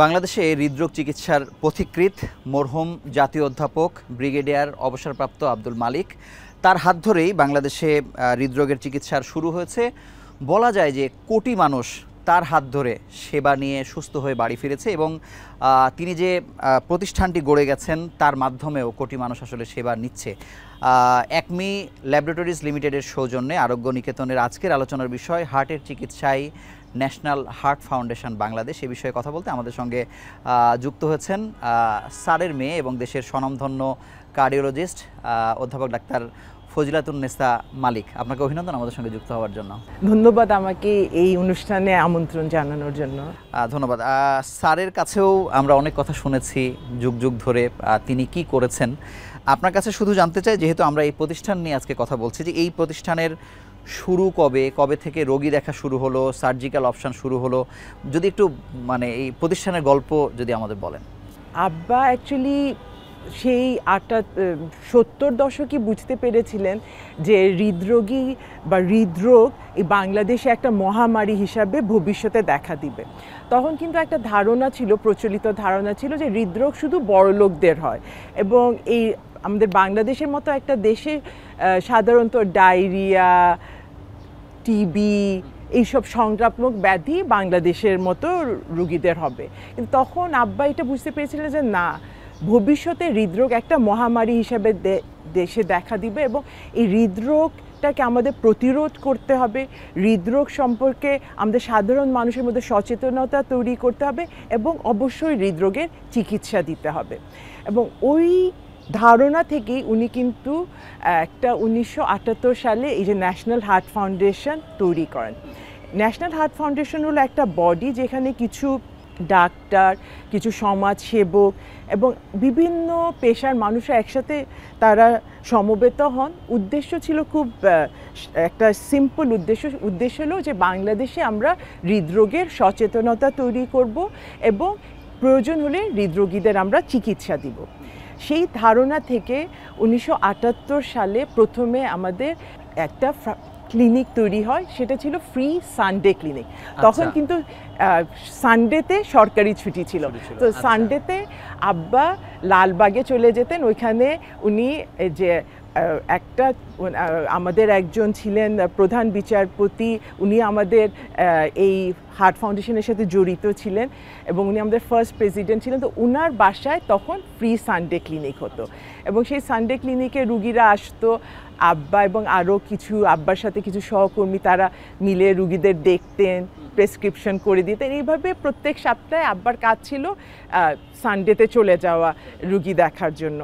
বাংলাদেশে হৃদরোগ চিকিৎসার পথিকৃৎ, মরহুম জাতীয় অধ্যাপক, ব্রিগেডিয়ার অবসরপ্রাপ্ত আব্দুল মালিক। তার হাত ধরেই বাংলাদেশে হৃদরোগের চিকিৎসার শুরু হয়েছে। বলা যায় যে কোটি মানুষ তার হাত ধরে সেবা নিয়ে সুস্থ হয়ে বাড়ি ফিরেছে এবং তিনি যে প্রতিষ্ঠানটি গড়ে গেছেন তার মাধ্যমেও কোটি মানুষ আসলে সেবা নিচ্ছে। একমি ল্যাবরেটরিজ লিমিটেডের সৌজন্যে আরোগ্য নিকেতনের আজকের আলোচনার বিষয় হার্টের চিকিৎসায় ন্যাশনাল হার্ট ফাউন্ডেশন বাংলাদেশ। এ বিষয়ে কথা বলতে আমাদের সঙ্গে যুক্ত হয়েছেন স্যারের মেয়ে এবং দেশের স্বনামধন্য কার্ডিওলজিস্ট অধ্যাপক ডাক্তার ফজিলাতুন্নেসা মালিক। আপনাকে অভিনন্দন আমাদের সঙ্গে যুক্ত হওয়ার জন্য। ধন্যবাদ আমাকে এই অনুষ্ঠানে আমন্ত্রণ জানানোর জন্য। ধন্যবাদ। স্যারের কাছেও আমরা অনেক কথা শুনেছি যুগ যুগ ধরে তিনি কি করেছেন। আপনার কাছে শুধু জানতে চাই যেহেতু আমরা এই প্রতিষ্ঠান নিয়ে আজকে কথা বলছি যে এই প্রতিষ্ঠানের শুরু কবে? কবে থেকে রোগী দেখা শুরু হলো? সার্জিক্যাল অপশান শুরু হলো? যদি একটু মানে এই প্রতিষ্ঠানের গল্প যদি আমাদের বলেন। আব্বা অ্যাকচুয়ালি সেই আটটা, সত্তর দশকে বুঝতে পেরেছিলেন যে হৃদরোগী বা হৃদরোগ এই বাংলাদেশে একটা মহামারী হিসাবে ভবিষ্যতে দেখা দিবে। তখন কিন্তু একটা ধারণা ছিল, প্রচলিত ধারণা ছিল যে হৃদরোগ শুধু বড় লোকদের হয় এবং এই আমাদের বাংলাদেশের মতো একটা দেশে সাধারণত ডায়রিয়া টিবি, এইসব সংক্রামক ব্যাধি বাংলাদেশের মতো রুগীদের হবে। কিন্তু তখন আব্বা এটা বুঝতে পেরেছিলেন যে না, ভবিষ্যতে হৃদরোগ একটা মহামারী হিসেবে দেশে দেখা দিবে এবং এই হৃদরোগটাকে আমাদের প্রতিরোধ করতে হবে। হৃদরোগ সম্পর্কে আমাদের সাধারণ মানুষের মধ্যে সচেতনতা তৈরি করতে হবে এবং অবশ্যই হৃদরোগের চিকিৎসা দিতে হবে। এবং ওই ধারণা থেকেই উনি কিন্তু, একটা উনিশশো আটাত্তর সালে এই যে ন্যাশনাল হার্ট ফাউন্ডেশন তৈরি করেন। ন্যাশনাল হার্ট ফাউন্ডেশন হলো একটা বডি যেখানে কিছু ডাক্তার, কিছু সমাজ সেবক এবং বিভিন্ন পেশার মানুষরা একসাথে তারা সমবেত হন। উদ্দেশ্য ছিল খুব একটা সিম্পল উদ্দেশ্য উদ্দেশ্য হলো যে বাংলাদেশে আমরা হৃদরোগের সচেতনতা তৈরি করব এবং প্রয়োজন হলে হৃদরোগীদের আমরা চিকিৎসা দিব। সেই ধারণা থেকে উনিশশো আটাত্তর সালে প্রথমে আমাদের একটা ক্লিনিক তৈরি হয় সেটা ছিল ফ্রি সানডে ক্লিনিক তখন আচ্ছা। কিন্তু সানডেতে সরকারি ছুটি ছিল তো আচ্ছা। সানডেতে আব্বা লালবাগে চলে যেতেন ওইখানে উনি যে একটা আমাদের একজন ছিলেন প্রধান বিচারপতি, উনি আমাদের এই হার্ট ফাউন্ডেশনের সাথে জড়িত ছিলেন এবং উনি আমাদের ফার্স্ট প্রেসিডেন্ট ছিলেন। তো ওনার বাসায় তখন ফ্রি সানডে ক্লিনিক হতো এবং সেই সানডে ক্লিনিকে রুগীরা আসতো, আব্বা এবং আরও কিছু, আব্বার সাথে কিছু সহকর্মী তারা মিলে রুগীদের দেখতেন প্রেসক্রিপশন করে দিতেন। এইভাবে প্রত্যেক সপ্তাহে আব্বার কাজ ছিল সানডেতে চলে যাওয়া রুগী দেখার জন্য।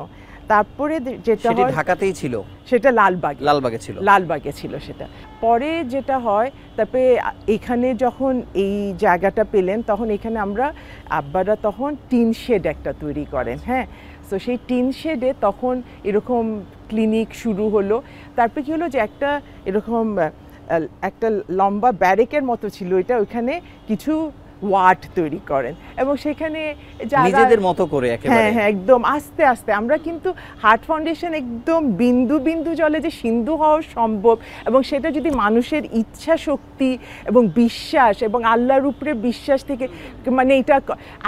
তারপরে যেটা হয় ঢাকাতেই ছিল। সেটা লালবাগ। লালবাগে ছিল। লালবাগে ছিল সেটা। পরে যেটা হয় তারপরে এখানে যখন এই জায়গাটা পেলেন তখন এখানে আমরা আব্বারা তখন টিন শেড একটা তৈরি করেন হ্যাঁ? তো সেই টিন শেডে তখন এরকম ক্লিনিক শুরু হলো। তারপরে কী হলো যে একটা এরকম একটা লম্বা ব্যারেকের মতো ছিল। এটা ওইখানে কিছু ওয়ার্ড তৈরি করেন। এবং সেখানে নিজেদের মতো করে হ্যাঁ হ্যাঁ একদম আস্তে আস্তে। আমরা কিন্তু হার্ট ফাউন্ডেশন একদম বিন্দু বিন্দু জলে যে সিন্ধু হওয়া সম্ভব এবং সেটা যদি মানুষের ইচ্ছা শক্তি এবং বিশ্বাস এবং আল্লাহর উপরে বিশ্বাস থেকে মানে এটা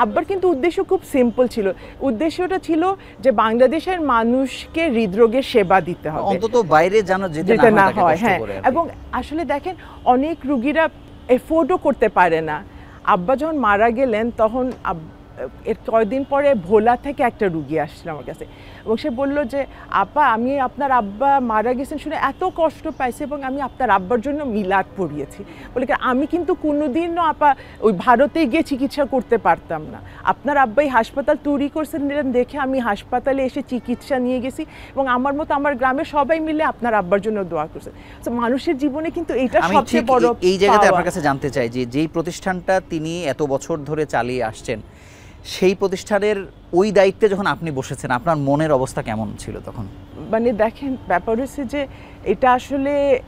আব্বার কিন্তু উদ্দেশ্য খুব সিম্পল ছিল। উদ্দেশ্যটা ছিল যে বাংলাদেশের মানুষকে হৃদরোগের সেবা দিতে হবে। অন্তত বাইরে যেন যেতে না হয় হয়। এবং আসলে দেখেন অনেক রুগীরা এফোর্ডও করতে পারে না। আব্বা যখন মারা গেলেন তখন এর কয়দিন পরে ভোলা থেকে একটা রুগী আসছিল আমার কাছে। এবং সে বলল যে আপা আমি আপনার আব্বা মারা গেছেন শুনে এত কষ্ট পাইছি এবং আমি আপনার আব্বার জন্য মিলাদ পড়িয়েছি। বলে আমি কিন্তু কোনোদিনও আপা ওই ভারতে গিয়ে চিকিৎসা করতে পারতাম না। আপনার আব্বাই হাসপাতাল তৈরি করছেন দেখে আমি হাসপাতালে এসে চিকিৎসা নিয়ে গেছি এবং আমার মতো আমার গ্রামে সবাই মিলে আপনার আব্বার জন্য দোয়া করছেন। তো মানুষের জীবনে কিন্তু এইটা সবচেয়ে বড় এই- জায়গাতে। আপনার কাছে জানতে চাই যে যেই প্রতিষ্ঠানটা তিনি এত বছর ধরে চালিয়ে আসছেন সেই প্রতিষ্ঠানের ওই দায়িত্বে যখন আপনি বসেছেন, আপনার মনের অবস্থা কেমন ছিল তখন? মানে দেখেন, ব্যাপার হচ্ছে যে এটা আসলে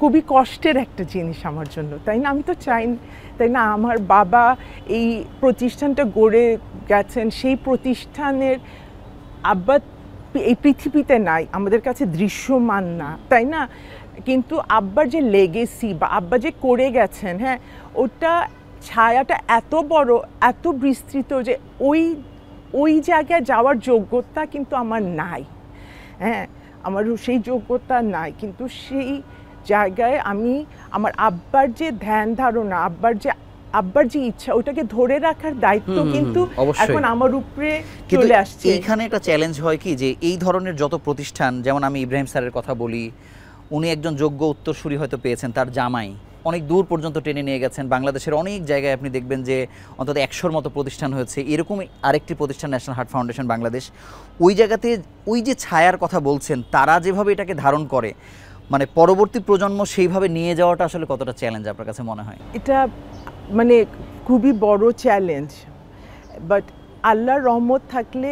খুবই কষ্টের একটা জিনিস আমার জন্য। তাই না? আমি তো চাই তাই না? আমার বাবা এই প্রতিষ্ঠানটা গড়ে গেছেন, সেই প্রতিষ্ঠানের আব্বা এই পৃথিবীতে নাই, আমাদের কাছে দৃশ্যমান না, তাই না? কিন্তু আব্বার যে লেগেসি বা আব্বা যে করে গেছেন হ্যাঁ ওটা ছায়াটা এত বড় এত বিস্তৃত যে ওই ওই জায়গায় যাওয়ার যোগ্যতা কিন্তু আমার নাই। হ্যাঁ আমার সেই যোগ্যতা নাই। কিন্তু সেই জায়গায় আমি আমার আব্বার যে ধ্যান ধারণা আব্বার যে আব্বার যে ইচ্ছা ওটাকে ধরে রাখার দায়িত্ব কিন্তু। এখন আমার উপরে চলে আসছে। এখানে একটা চ্যালেঞ্জ হয় কি? যে এই ধরনের যত প্রতিষ্ঠান যেমন আমি ইব্রাহিম স্যারের কথা বলি উনি একজন যোগ্য উত্তরসূরি হয়তো পেয়েছেন তার জামাই। অনেক দূর পর্যন্ত টেনে নিয়ে গেছেন। বাংলাদেশের অনেক জায়গায় আপনি দেখবেন যে অন্তত একশোর মতো প্রতিষ্ঠান হয়েছে। এরকমই আরেকটি প্রতিষ্ঠান ন্যাশনাল হার্ট ফাউন্ডেশন বাংলাদেশ ওই জায়গাতে ওই যে ছায়ার কথা বলছেন, তারা যেভাবে এটাকে ধারণ করে মানে পরবর্তী প্রজন্ম সেইভাবে নিয়ে যাওয়াটা আসলে কতটা চ্যালেঞ্জ আপনার কাছে মনে হয়? এটা মানে খুবই বড় চ্যালেঞ্জ বাট আল্লাহর রহমত থাকলে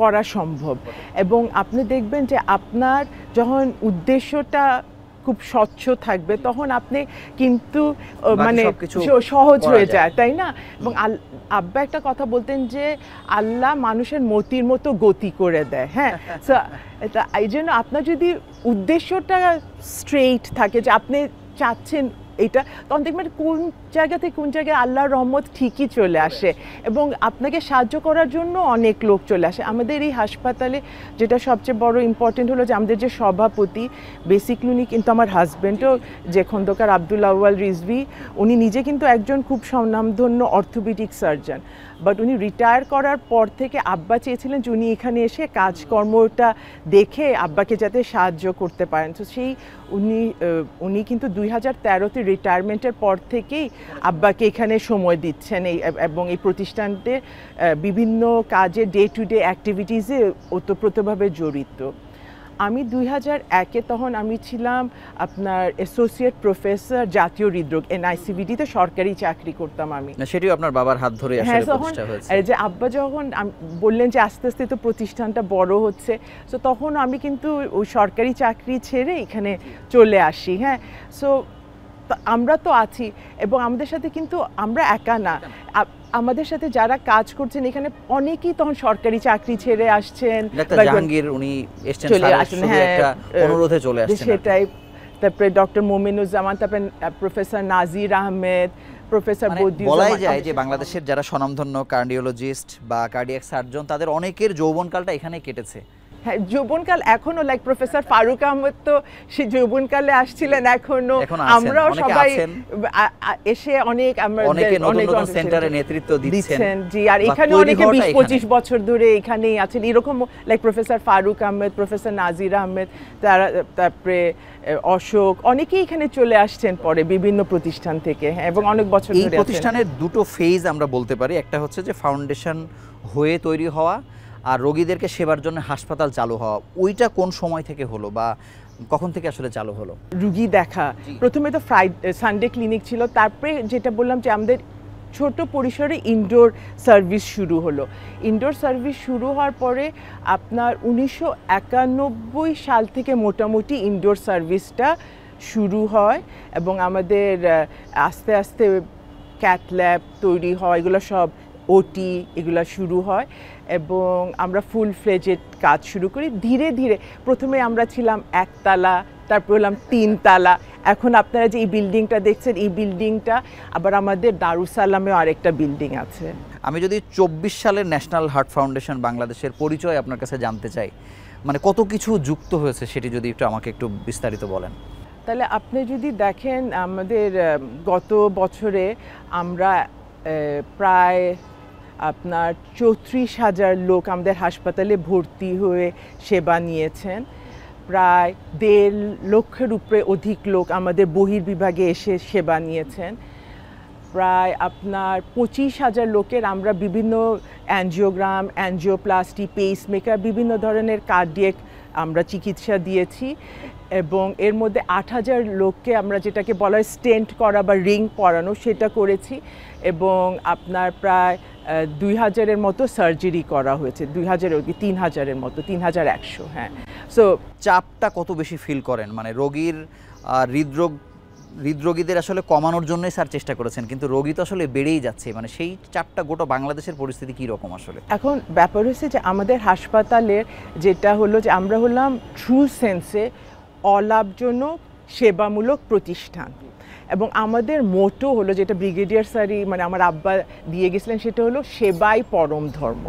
করা সম্ভব। এবং আপনি দেখবেন যে আপনার যখন উদ্দেশ্যটা খুব স্বচ্ছ থাকবে তখন আপনি কিন্তু মানে সহজ হয়ে যায়। তাই না? এবং আব্বা একটা কথা বলতেন যে আল্লাহ মানুষের মতির মতো গতি করে দেয় হ্যাঁ? এটা এই জন্য আপনার যদি উদ্দেশ্যটা স্ট্রেইট থাকে যে আপনি চাচ্ছেন এটা তখন দেখবেন কোন জায়গা থেকে কোন জায়গায় আল্লাহর রহমত ঠিকই চলে আসে এবং আপনাকে সাহায্য করার জন্য অনেক লোক চলে আসে। আমাদের এই হাসপাতালে যেটা সবচেয়ে বড় ইম্পর্টেন্ট হলো যে আমাদের যে সভাপতি বেসিকলি উনি কিন্তু আমার হাজব্যান্ডও যে খন্দকার আব্দুল আউয়াল রিজভি, উনি নিজে কিন্তু একজন খুব স্বনামধন্য অর্থোপেডিক সার্জন বাট উনি রিটায়ার করার পর থেকে আব্বা চেয়েছিলেন যে উনি এখানে এসে কাজকর্মটা দেখে আব্বাকে যাতে সাহায্য করতে পারেন। তো সেই উনি উনি কিন্তু দুই হাজার তেরোতে রিটায়ারমেন্টের পর থেকেই আব্বাকে এখানে সময় দিচ্ছেন এই এবং এই প্রতিষ্ঠানতে বিভিন্ন কাজে ডে টু ডে অ্যাক্টিভিটিসে ওতপ্রোতভাবে জড়িত। আমি দুই হাজার একে তখন আমি ছিলাম আপনার অ্যাসোসিয়েট প্রফেসর জাতীয় হৃদরোগ এনআইসিভিডিতে সরকারি চাকরি করতাম আমি। সেটিও আপনার বাবার হাত ধরে হ্যাঁ তখন এই যে আব্বা যখন বললেন যে আস্তে আস্তে তো প্রতিষ্ঠানটা বড় হচ্ছে তো তখন আমি কিন্তু ওই সরকারি চাকরি ছেড়ে এখানে চলে আসি হ্যাঁ। সো আমরা তো আছি এবং আমাদের সাথে কিন্তু আমরা একা না। আমাদের সাথে যারা কাজ করছেন এখানে অনেকেই তখন সরকারি চাকরি ছেড়ে আসছেন জাহাঙ্গীর উনি এসছেন চলে স্যারের হ্যাঁ অনুরোধে চলে আসছেন সেটাই। তারপরে ডক্টর মোমিনুজ্জামান তারপরে প্রফেসর নাজির আহমেদ প্রফেসর মানে বলাই যায় যে বাংলাদেশের যারা স্বনামধন্য কার্ডিওলজিস্ট বা কার্ডিয়াক সার্জন তাদের অনেকের যৌবনকালটা এখানে কেটেছে। হ্যাঁ যৌবনকাল এখনও লাইক প্রফেসর ফারুক আহমদ তো সে যৌবনকালে আসছিলেন এখনও। আমরাও সবাই এসে অনেক আমরা অনেকে নতুন সেন্টারে নেতৃত্ব দিচ্ছেন। জি আর এখানে অনেকে হওয়াটা বিশ এখানে। পঁচিশ বছর ধরে এখানেই আছেন। এরকম like professor Faruk Ahmed professor Nazir Ahmed তারা তারপরে অশোক অনেকেই এখানে চলে আসছেন পরে বিভিন্ন প্রতিষ্ঠান থেকে হ্যাঁ এবং অনেক বছর ধরে প্রতিষ্ঠানের দুটো ফেজ আমরা বলতে পারি। একটা হচ্ছে যে ফাউন্ডেশন হয়ে তৈরি হওয়া আর রোগীদেরকে সেবার জন্য হাসপাতাল চালু হওয়া ওইটা কোন সময় থেকে হলো বা কখন থেকে আসলে চালু হলো? রুগী দেখা। প্রথমে তো ফ্রাইডে সানডে ক্লিনিক ছিল। তারপরে যেটা বললাম যে আমাদের ছোট পরিসরে ইনডোর সার্ভিস শুরু হলো। ইনডোর সার্ভিস শুরু হওয়ার পরে আপনার উনিশশো একানব্বই সাল থেকে মোটামুটি ইনডোর সার্ভিসটা শুরু হয় এবং আমাদের আস্তে আস্তে ক্যাট ল্যাব তৈরি হয় এগুলো সব ওটি এগুলো শুরু হয়। এবং আমরা ফুল ফ্লেজেড কাজ শুরু করি। ধীরে ধীরে প্রথমে আমরা ছিলাম একতলা তারপর হলাম তিনতলা। এখন আপনারা যে এই বিল্ডিংটা দেখছেন এই বিল্ডিংটা আবার আমাদের দারুসালামেও আরেকটা বিল্ডিং আছে। আমি যদি চব্বিশ সালের ন্যাশনাল হার্ট ফাউন্ডেশন বাংলাদেশের পরিচয় আপনার কাছে জানতে চাই মানে কত কিছু যুক্ত হয়েছে সেটি যদি একটু আমাকে একটু বিস্তারিত বলেন। তাহলে আপনি যদি দেখেন আমাদের গত বছরে আমরা প্রায় আপনার চৌত্রিশ হাজার লোক আমাদের হাসপাতালে ভর্তি হয়ে সেবা নিয়েছেন। প্রায় দেড় লক্ষের উপরে অধিক লোক আমাদের বহির্বিভাগে এসে সেবা নিয়েছেন। প্রায় আপনার পঁচিশ হাজার লোকের আমরা বিভিন্ন অ্যানজিওগ্রাম, অ্যানজিওপ্লাস্টি পেসমেকার বিভিন্ন ধরনের কার্ডিয়েক আমরা চিকিৎসা দিয়েছি এবং এর মধ্যে আট হাজার লোককে আমরা যেটাকে বলা হয় স্টেন্ট করা বা রিং পরানো সেটা করেছি এবং আপনার প্রায় দুই হাজারের মতো সার্জারি করা হয়েছে। দুই হাজারের তিন হাজারের মতো তিন হাজার একশো হ্যাঁ। সো চাপটা কত বেশি ফিল করেন? মানে রোগীর হৃদরোগ হৃদরোগীদের আসলে কমানোর জন্যই স্যার চেষ্টা করেছেন কিন্তু রোগী তো আসলে বেড়েই যাচ্ছে। মানে সেই চাপটা গোটা বাংলাদেশের পরিস্থিতি কী রকম আসলে? এখন ব্যাপার হচ্ছে যে আমাদের হাসপাতালের যেটা হলো যে আমরা হলাম ট্রু সেন্সে অলাভজনক সেবামূলক প্রতিষ্ঠান। এবং আমাদের মোটো হলো যেটা ব্রিগেডিয়ার স্যারই মানে আমার আব্বা দিয়ে গেছিলেন সেটা হলো সেবাই পরম ধর্ম।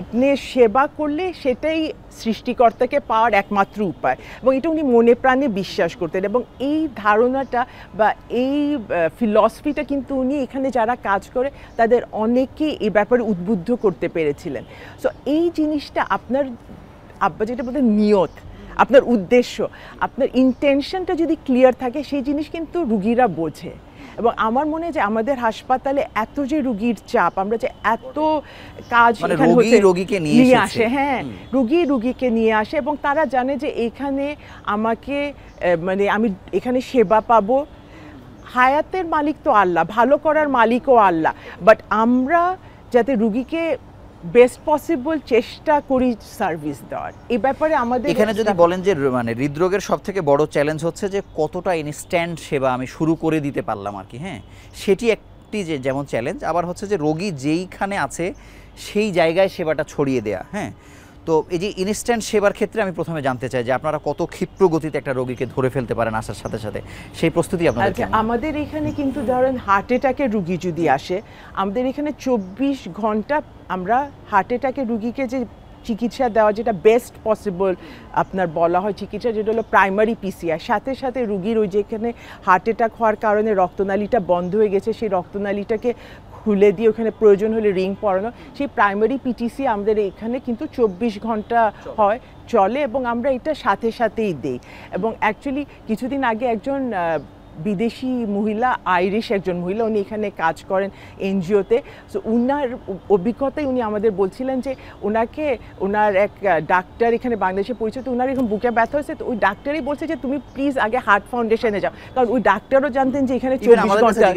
আপনি সেবা করলে সেটাই সৃষ্টিকর্তাকে পাওয়ার একমাত্র উপায়। এবং এটা উনি মনে প্রাণে বিশ্বাস করতেন এবং এই ধারণাটা বা এই ফিলসফিটা কিন্তু উনি এখানে যারা কাজ করে তাদের অনেকেই এই ব্যাপারে উদ্বুদ্ধ করতে পেরেছিলেন। সো এই জিনিসটা আপনার আব্বা যেটা বলতে নিয়ত। আপনার উদ্দেশ্য আপনার ইন্টেনশনটা যদি ক্লিয়ার থাকে সেই জিনিস কিন্তু রুগীরা বোঝে। এবং আমার মনে হয় যে আমাদের হাসপাতালে এত যে রুগীর চাপ আমরা যে এত কাজ মানে রোগীকে নিয়ে আসে হ্যাঁ রুগী রুগীকে নিয়ে আসে এবং তারা জানে যে এখানে আমাকে মানে আমি এখানে সেবা পাবো। হায়াতের মালিক তো আল্লাহ ভালো করার মালিকও আল্লাহ। বাট আমরা যাতে রুগীকে বেস্ট পসিবল চেষ্টা করি সার্ভিস দেওয়ার। এই ব্যাপারে আমাদের এখানে যদি বলেন যে মানে হৃদরোগের সব থেকে বড় চ্যালেঞ্জ হচ্ছে যে কতটা ইনস্ট্যান্ট সেবা আমি শুরু করে দিতে পারলাম আর কি হ্যাঁ? সেটি একটি যে যেমন চ্যালেঞ্জ আবার হচ্ছে যে রোগী যেইখানে আছে সেই জায়গায় সেবাটা ছড়িয়ে দেয়া হ্যাঁ? তো এই যে ইনস্ট্যান্ট সেবার ক্ষেত্রে আমি প্রথমে জানতে চাই যে আপনারা কত ক্ষিপ্র গতিতে একটা রোগীকে ধরে ফেলতে পারেন আসার সাথে সাথে? সেই প্রস্তুতি আপনাদের আচ্ছা আমাদের এখানে কিন্তু ধরেন হার্ট অ্যাটাকের রুগী যদি আসে আমাদের এখানে চব্বিশ ঘণ্টা আমরা হার্ট অ্যাটাকের রুগীকে যে চিকিৎসা দেওয়া যেটা বেস্ট পসিবল আপনার বলা হয় চিকিৎসা যেটা হলো প্রাইমারি পিসিআই সাথে সাথে রুগীর ওই যেখানে হার্ট অ্যাটাক হওয়ার কারণে রক্তনালীটা বন্ধ হয়ে গেছে সেই রক্তনালীটাকে খুলে দিয়ে ওখানে প্রয়োজন হলে রিং পরানো সেই প্রাইমারি পিটিসি আমাদের এখানে কিন্তু চব্বিশ ঘণ্টা হয় চলে এবং আমরা এটা সাথে সাথেই দেই। এবং অ্যাকচুয়ালি কিছুদিন আগে একজন বিদেশি মহিলা আইরিশ একজন মহিলা উনি এখানে কাজ করেন এনজিওতে। সো উনার অভিজ্ঞতায় উনি আমাদের বলছিলেন যে ওনাকে ওনার এক ডাক্তার এখানে বাংলাদেশে পরিচিত ওনার এখন বুকে ব্যথা হয়েছে তো ওই ডাক্তারই বলছে যে তুমি প্লিজ আগে হার্ট ফাউন্ডেশনে যাও। কারণ ওই ডাক্তারও জানতেন যে এখানে চব্বিশ ঘণ্টা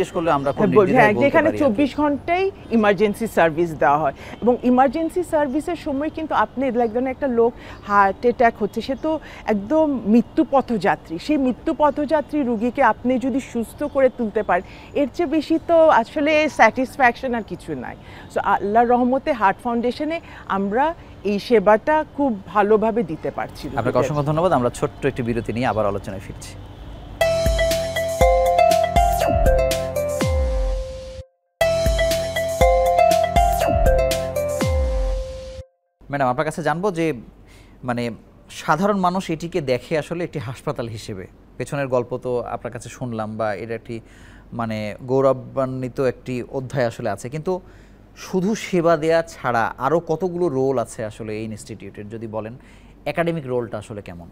হ্যাঁ, হ্যাঁ কি। চব্বিশ ঘন্টাই ইমার্জেন্সি সার্ভিস দেওয়া হয়। এবং ইমার্জেন্সি সার্ভিসের সময় কিন্তু আপনি একজন একটা লোক হার্ট অ্যাটাক হচ্ছে সে তো একদম মৃত্যু পথযাত্রী সেই মৃত্যু পথযাত্রী রুগীকে আপনি যদি সুস্থ করে তুলতে পারেন, এর চেয়ে বেশি তো আসলে স্যাটিসফ্যাকশন আর কিছু নাই। সো আল্লাহ রহমতে হার্ট ফাউন্ডেশনে আমরা এই সেবাটা খুব ভালোভাবে দিতে পারছি আপনাকে। অসংখ্য ধন্যবাদ। আমরা ছোট্ট একটি বিরতি নিয়ে আবার আলোচনায় ফিরছি। ম্যাডাম, আপনার কাছে জানব যে মানে সাধারণ মানুষ এটিকে দেখে আসলে একটি হাসপাতাল হিসেবে পেছনের গল্প তো আপনার কাছে শুনলাম বা এটা একটি মানে গৌরবান্বিত একটি অধ্যায় আসলে আছে। কিন্তু শুধু সেবা দেয়া ছাড়া আরও কতগুলো রোল আছে আসলে এই ইনস্টিটিউটের যদি বলেন? একাডেমিক রোলটা আসলে কেমন?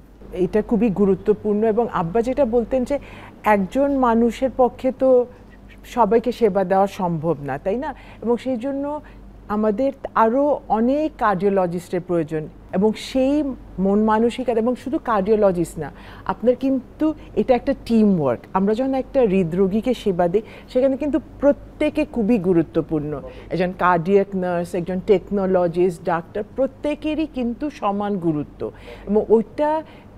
এটা খুবই গুরুত্বপূর্ণ এবং আব্বা যেটা বলতেন যে একজন মানুষের পক্ষে তো সবাইকে সেবা দেওয়া সম্ভব না, তাই না? এবং সেই জন্য আমাদের আরও অনেক কার্ডিওলজিস্টের প্রয়োজন। এবং সেই মন মানসিকতা এবং শুধু কার্ডিওলজিস্ট না, আপনার কিন্তু এটা একটা টিম ওয়ার্ক আমরা যখন একটা হৃদরোগীকে সেবা দিই, সেখানে কিন্তু প্রত্যেকে খুবই গুরুত্বপূর্ণ। একজন কার্ডিয়াক নার্স একজন টেকনোলজিস্ট ডাক্তার প্রত্যেকেরই কিন্তু সমান গুরুত্ব। এবং ওইটা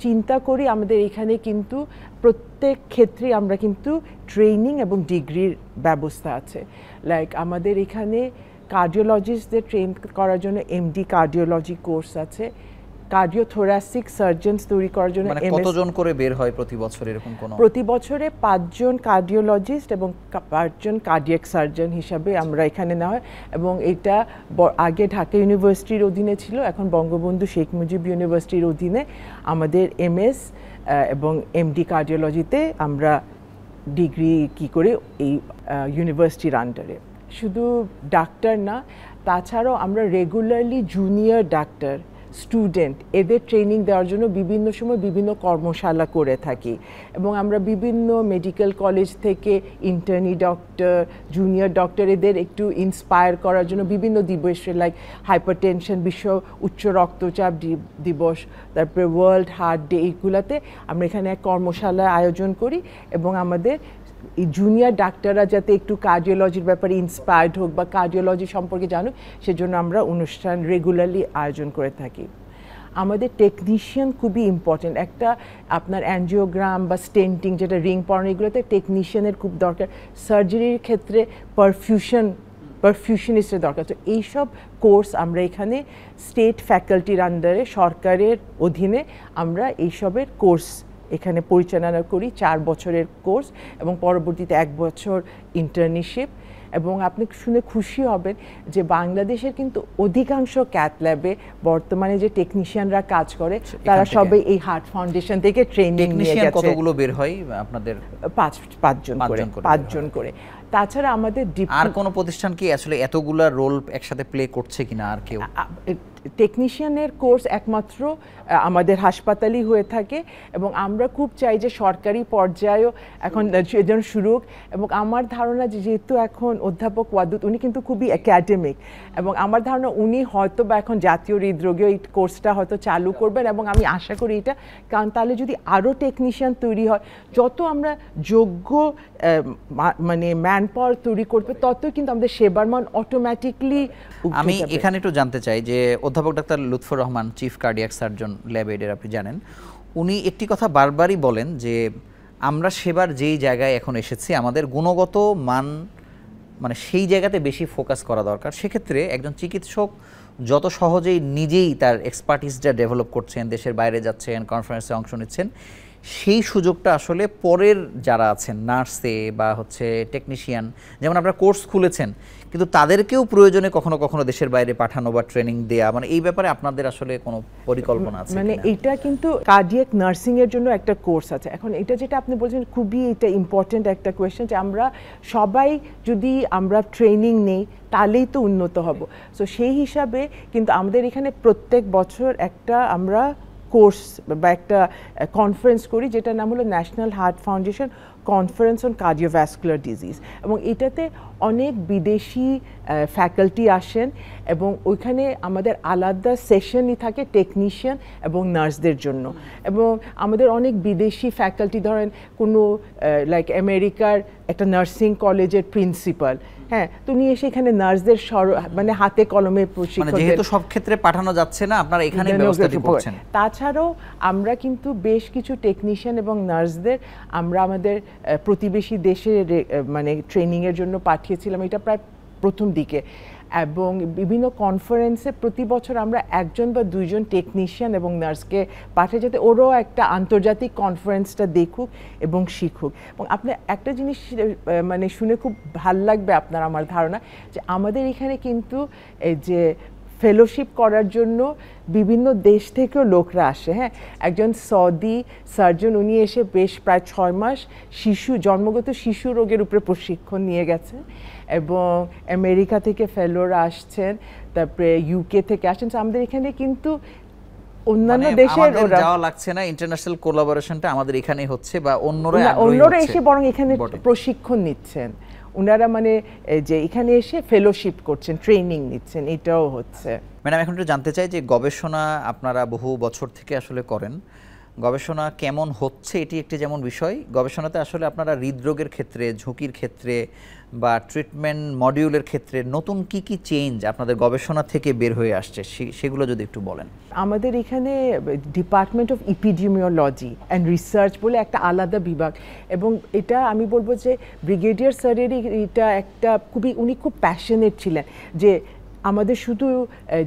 চিন্তা করি আমাদের এখানে কিন্তু প্রত্যেক ক্ষেত্রে আমরা কিন্তু ট্রেনিং এবং ডিগ্রির ব্যবস্থা আছে। লাইক আমাদের এখানে কার্ডিওলজিস্টদের ট্রেন করার জন্য এমডি কার্ডিওলজি কোর্স আছে। কার্ডিওথোরাসিক সার্জনস তৈরি করার জন্য মানে কতজন করে বের হয় প্রতি বছর এরকম কোনো? প্রতি বছরে পাঁচজন কার্ডিওলজিস্ট এবং পাঁচজন কার্ডিয়াক সার্জন হিসাবে আমরা এখানে নেওয়া হয় এবং এটা আগে ঢাকা ইউনিভার্সিটির অধীনে ছিল এখন বঙ্গবন্ধু শেখ মুজিব ইউনিভার্সিটির অধীনে আমাদের এমএস এবং এমডি কার্ডিওলজিতে আমরা ডিগ্রি কি করে এই ইউনিভার্সিটির আন্ডারে শুধু ডাক্তার না, তাছাড়াও আমরা রেগুলারলি জুনিয়র ডাক্তার স্টুডেন্ট এদের ট্রেনিং দেওয়ার জন্য বিভিন্ন সময় বিভিন্ন কর্মশালা করে থাকি। এবং আমরা বিভিন্ন মেডিকেল কলেজ থেকে ইন্টার্নি ডক্টর জুনিয়র ডক্টর এদের একটু ইন্সপায়ার করার জন্য বিভিন্ন দিবসে লাইক হাইপারটেনশন বিশ্ব উচ্চ রক্তচাপ দিবস, তারপরে ওয়ার্ল্ড হার্ট ডে এইগুলাতে আমরা এখানে এক কর্মশালা আয়োজন করি। এবং আমাদের এই জুনিয়র ডাক্তাররা যাতে একটু কার্ডিওলজির ব্যাপারে ইন্সপায়ার্ড হোক বা কার্ডিওলজি সম্পর্কে জানুক, সেজন্য আমরা অনুষ্ঠান রেগুলারলি আয়োজন করে থাকি। আমাদের টেকনিশিয়ান খুবই ইম্পর্টেন্ট একটা আপনার অ্যানজিওগ্রাম বা স্টেন্টিং যেটা রিং পড়ানো এগুলোতে টেকনিশিয়ানের খুব দরকার। সার্জারির ক্ষেত্রে পারফিউশন পারফিউশনিস্টের দরকার। তো এইসব কোর্স আমরা এখানে স্টেট ফ্যাকাল্টির আন্ডারে সরকারের অধীনে আমরা এইসবের কোর্স এখানে পরিচালনা করি চার বছরের কোর্স এবং পরবর্তীতে এক বছর ইন্টার্নশিপ এবং আপনি শুনে খুশি হবেন যে বাংলাদেশের কিন্তু অধিকাংশ ক্যাথ ল্যাবে বর্তমানে যে টেকনিশিয়ানরা কাজ করে তারা? সবাই এই হার্ট ফাউন্ডেশন থেকে ট্রেনিং নিয়ে গেছে। কতগুলো বের হয় আপনাদের? পাঁচ পাঁচজন করে পাঁচজন করে তাছাড়া আমাদের আর কোন প্রতিষ্ঠান কি আসলে এতগুলা রোল একসাথে প্লে করছে কিনা আর কেউ? টেকনিশিয়ানের কোর্স একমাত্র আমাদের হাসপাতালই হয়ে থাকে এবং আমরা খুব চাই যে সরকারি পর্যায়েও এখন যেন শুরু হোক এবং আমার ধারণা যে যেহেতু এখন অধ্যাপক ওয়াদুদ উনি কিন্তু খুবই একাডেমিক এবং আমার ধারণা উনি হয়তো বা এখন জাতীয় হৃদরোগীয় এই কোর্সটা হয়তো চালু করবেন এবং আমি আশা করি এটা কারণ তাহলে যদি আরও টেকনিশিয়ান তৈরি হয় যত আমরা যোগ্য মানে ম্যান পাওয়ার তৈরি করবে ততই কিন্তু আমাদের সেবার মান অটোমেটিকলি আমি এখানে একটু জানতে চাই যে অধ্যাপক doctor Lutfor Rahman chief cardiac surgeon ল্যাবেডের আপনি জানেন। উনি একটি কথা বারবারই বলেন যে, আমরা সেবার যেই জায়গায় এখন এসেছি, আমাদের গুণগত মান মানে সেই জায়গাতে বেশি ফোকাস করা দরকার। সেক্ষেত্রে একজন চিকিৎসক যত সহজেই নিজেই তার এক্সপার্টিসটা ডেভেলপ করছেন, দেশের বাইরে যাচ্ছেন কনফারেন্সে অংশ নিচ্ছেন সেই সুযোগটা আসলে পরের যারা আছেন নার্সে বা হচ্ছে টেকনিশিয়ান যেমন আপনারা কোর্স খুলেছেন কিন্তু তাদেরকেও প্রয়োজনে কখনো কখনো দেশের বাইরে পাঠানো বা ট্রেনিং দেয়া মানে এই ব্যাপারে আপনাদের আসলে কোনো পরিকল্পনা আছে মানে এটা কিন্তু কার্ডিয়াক নার্সিং এর জন্য একটা কোর্স আছে। এখন এটা যেটা আপনি বলছেন খুবই এটা ইম্পর্টেন্ট একটা কোয়েশ্চেন যে আমরা সবাই যদি আমরা ট্রেনিং নেই তাহলেই তো উন্নত হব। সো সেই হিসাবে কিন্তু আমাদের এখানে প্রত্যেক বছর একটা আমরা কোর্স বা একটা কনফারেন্স করি যেটার নাম হলো national heart foundation conference on cardiovascular disease এবং এটাতে অনেক বিদেশি ফ্যাকাল্টি আসেন এবং ওইখানে আমাদের আলাদা সেশনই থাকে টেকনিশিয়ান এবং নার্সদের জন্য এবং আমাদের অনেক বিদেশি ফ্যাকাল্টি ধরেন কোনো লাইক আমেরিকার একটা নার্সিং কলেজের প্রিন্সিপাল হ্যাঁ তো নিয়ে এসে এখানে নার্সদের মানে হাতে কলমে মানে প্রশিক্ষণ যেহেতু সব ক্ষেত্রে পাঠানো যাচ্ছে না আপনারা এখানে ব্যবস্থাটি করছেন তাছাড়াও আমরা কিন্তু বেশ কিছু টেকনিশিয়ান এবং নার্সদের আমরা আমাদের প্রতিবেশী দেশে মানে ট্রেনিংয়ের জন্য পাঠিয়েছিলাম। এটা প্রায় প্রথম দিকে। এবং বিভিন্ন কনফারেন্সে প্রতি বছর আমরা একজন বা দুইজন টেকনিশিয়ান এবং নার্সকে পাঠিয়ে যাতে ওরাও একটা আন্তর্জাতিক কনফারেন্সটা দেখুক এবং শিখুক। এবং আপনার একটা জিনিস মানে শুনে খুব ভালো লাগবে আপনার আমার ধারণা যে আমাদের এখানে কিন্তু এই যে ফেলোশিপ করার জন্য বিভিন্ন দেশ থেকেও লোকরা আসে হ্যাঁ? একজন সৌদি সার্জন উনি এসে বেশ প্রায় ছয় মাস শিশু, জন্মগত শিশু রোগের উপরে প্রশিক্ষণ নিয়ে গেছেন। এবং আমেরিকা থেকে ফেলোরা আসছেন তারপরে ইউকে থেকে আসছেন। আমাদের এখানে কিন্তু অন্যান্য মানে দেশের ওরা যাওয়া লাগছে না ইন্টারন্যাশনাল কোলাবোরেশনটা আমাদের এখানেই হচ্ছে বা অন্যরা অন্যরা এসে বরং এখানে প্রশিক্ষণ নিচ্ছেন। ওনারা মানে যে এখানে এসে ফেলোশিপ করছেন ট্রেনিং নিচ্ছেন এটাও হচ্ছে। ম্যাডাম এখন একটু জানতে চাই যে গবেষণা আপনারা বহু বছর থেকে আসলে করেন। গবেষণা কেমন হচ্ছে এটি একটি যেমন বিষয়, গবেষণাতে আসলে আপনারা হৃদরোগের ক্ষেত্রে, ঝুঁকির ক্ষেত্রে বা ট্রিটমেন্ট মডিউলের ক্ষেত্রে নতুন কি কি চেঞ্জ আপনাদের গবেষণা থেকে বের হয়ে আসছে সেগুলো যদি একটু বলেন। আমাদের এখানে department of epidemiology and research বলে একটা আলাদা বিভাগ এবং এটা আমি বলব যে ব্রিগেডিয়ার স্যারেরই এটা একটা খুবই, উনি খুব প্যাশনেট ছিলেন যে আমাদের শুধু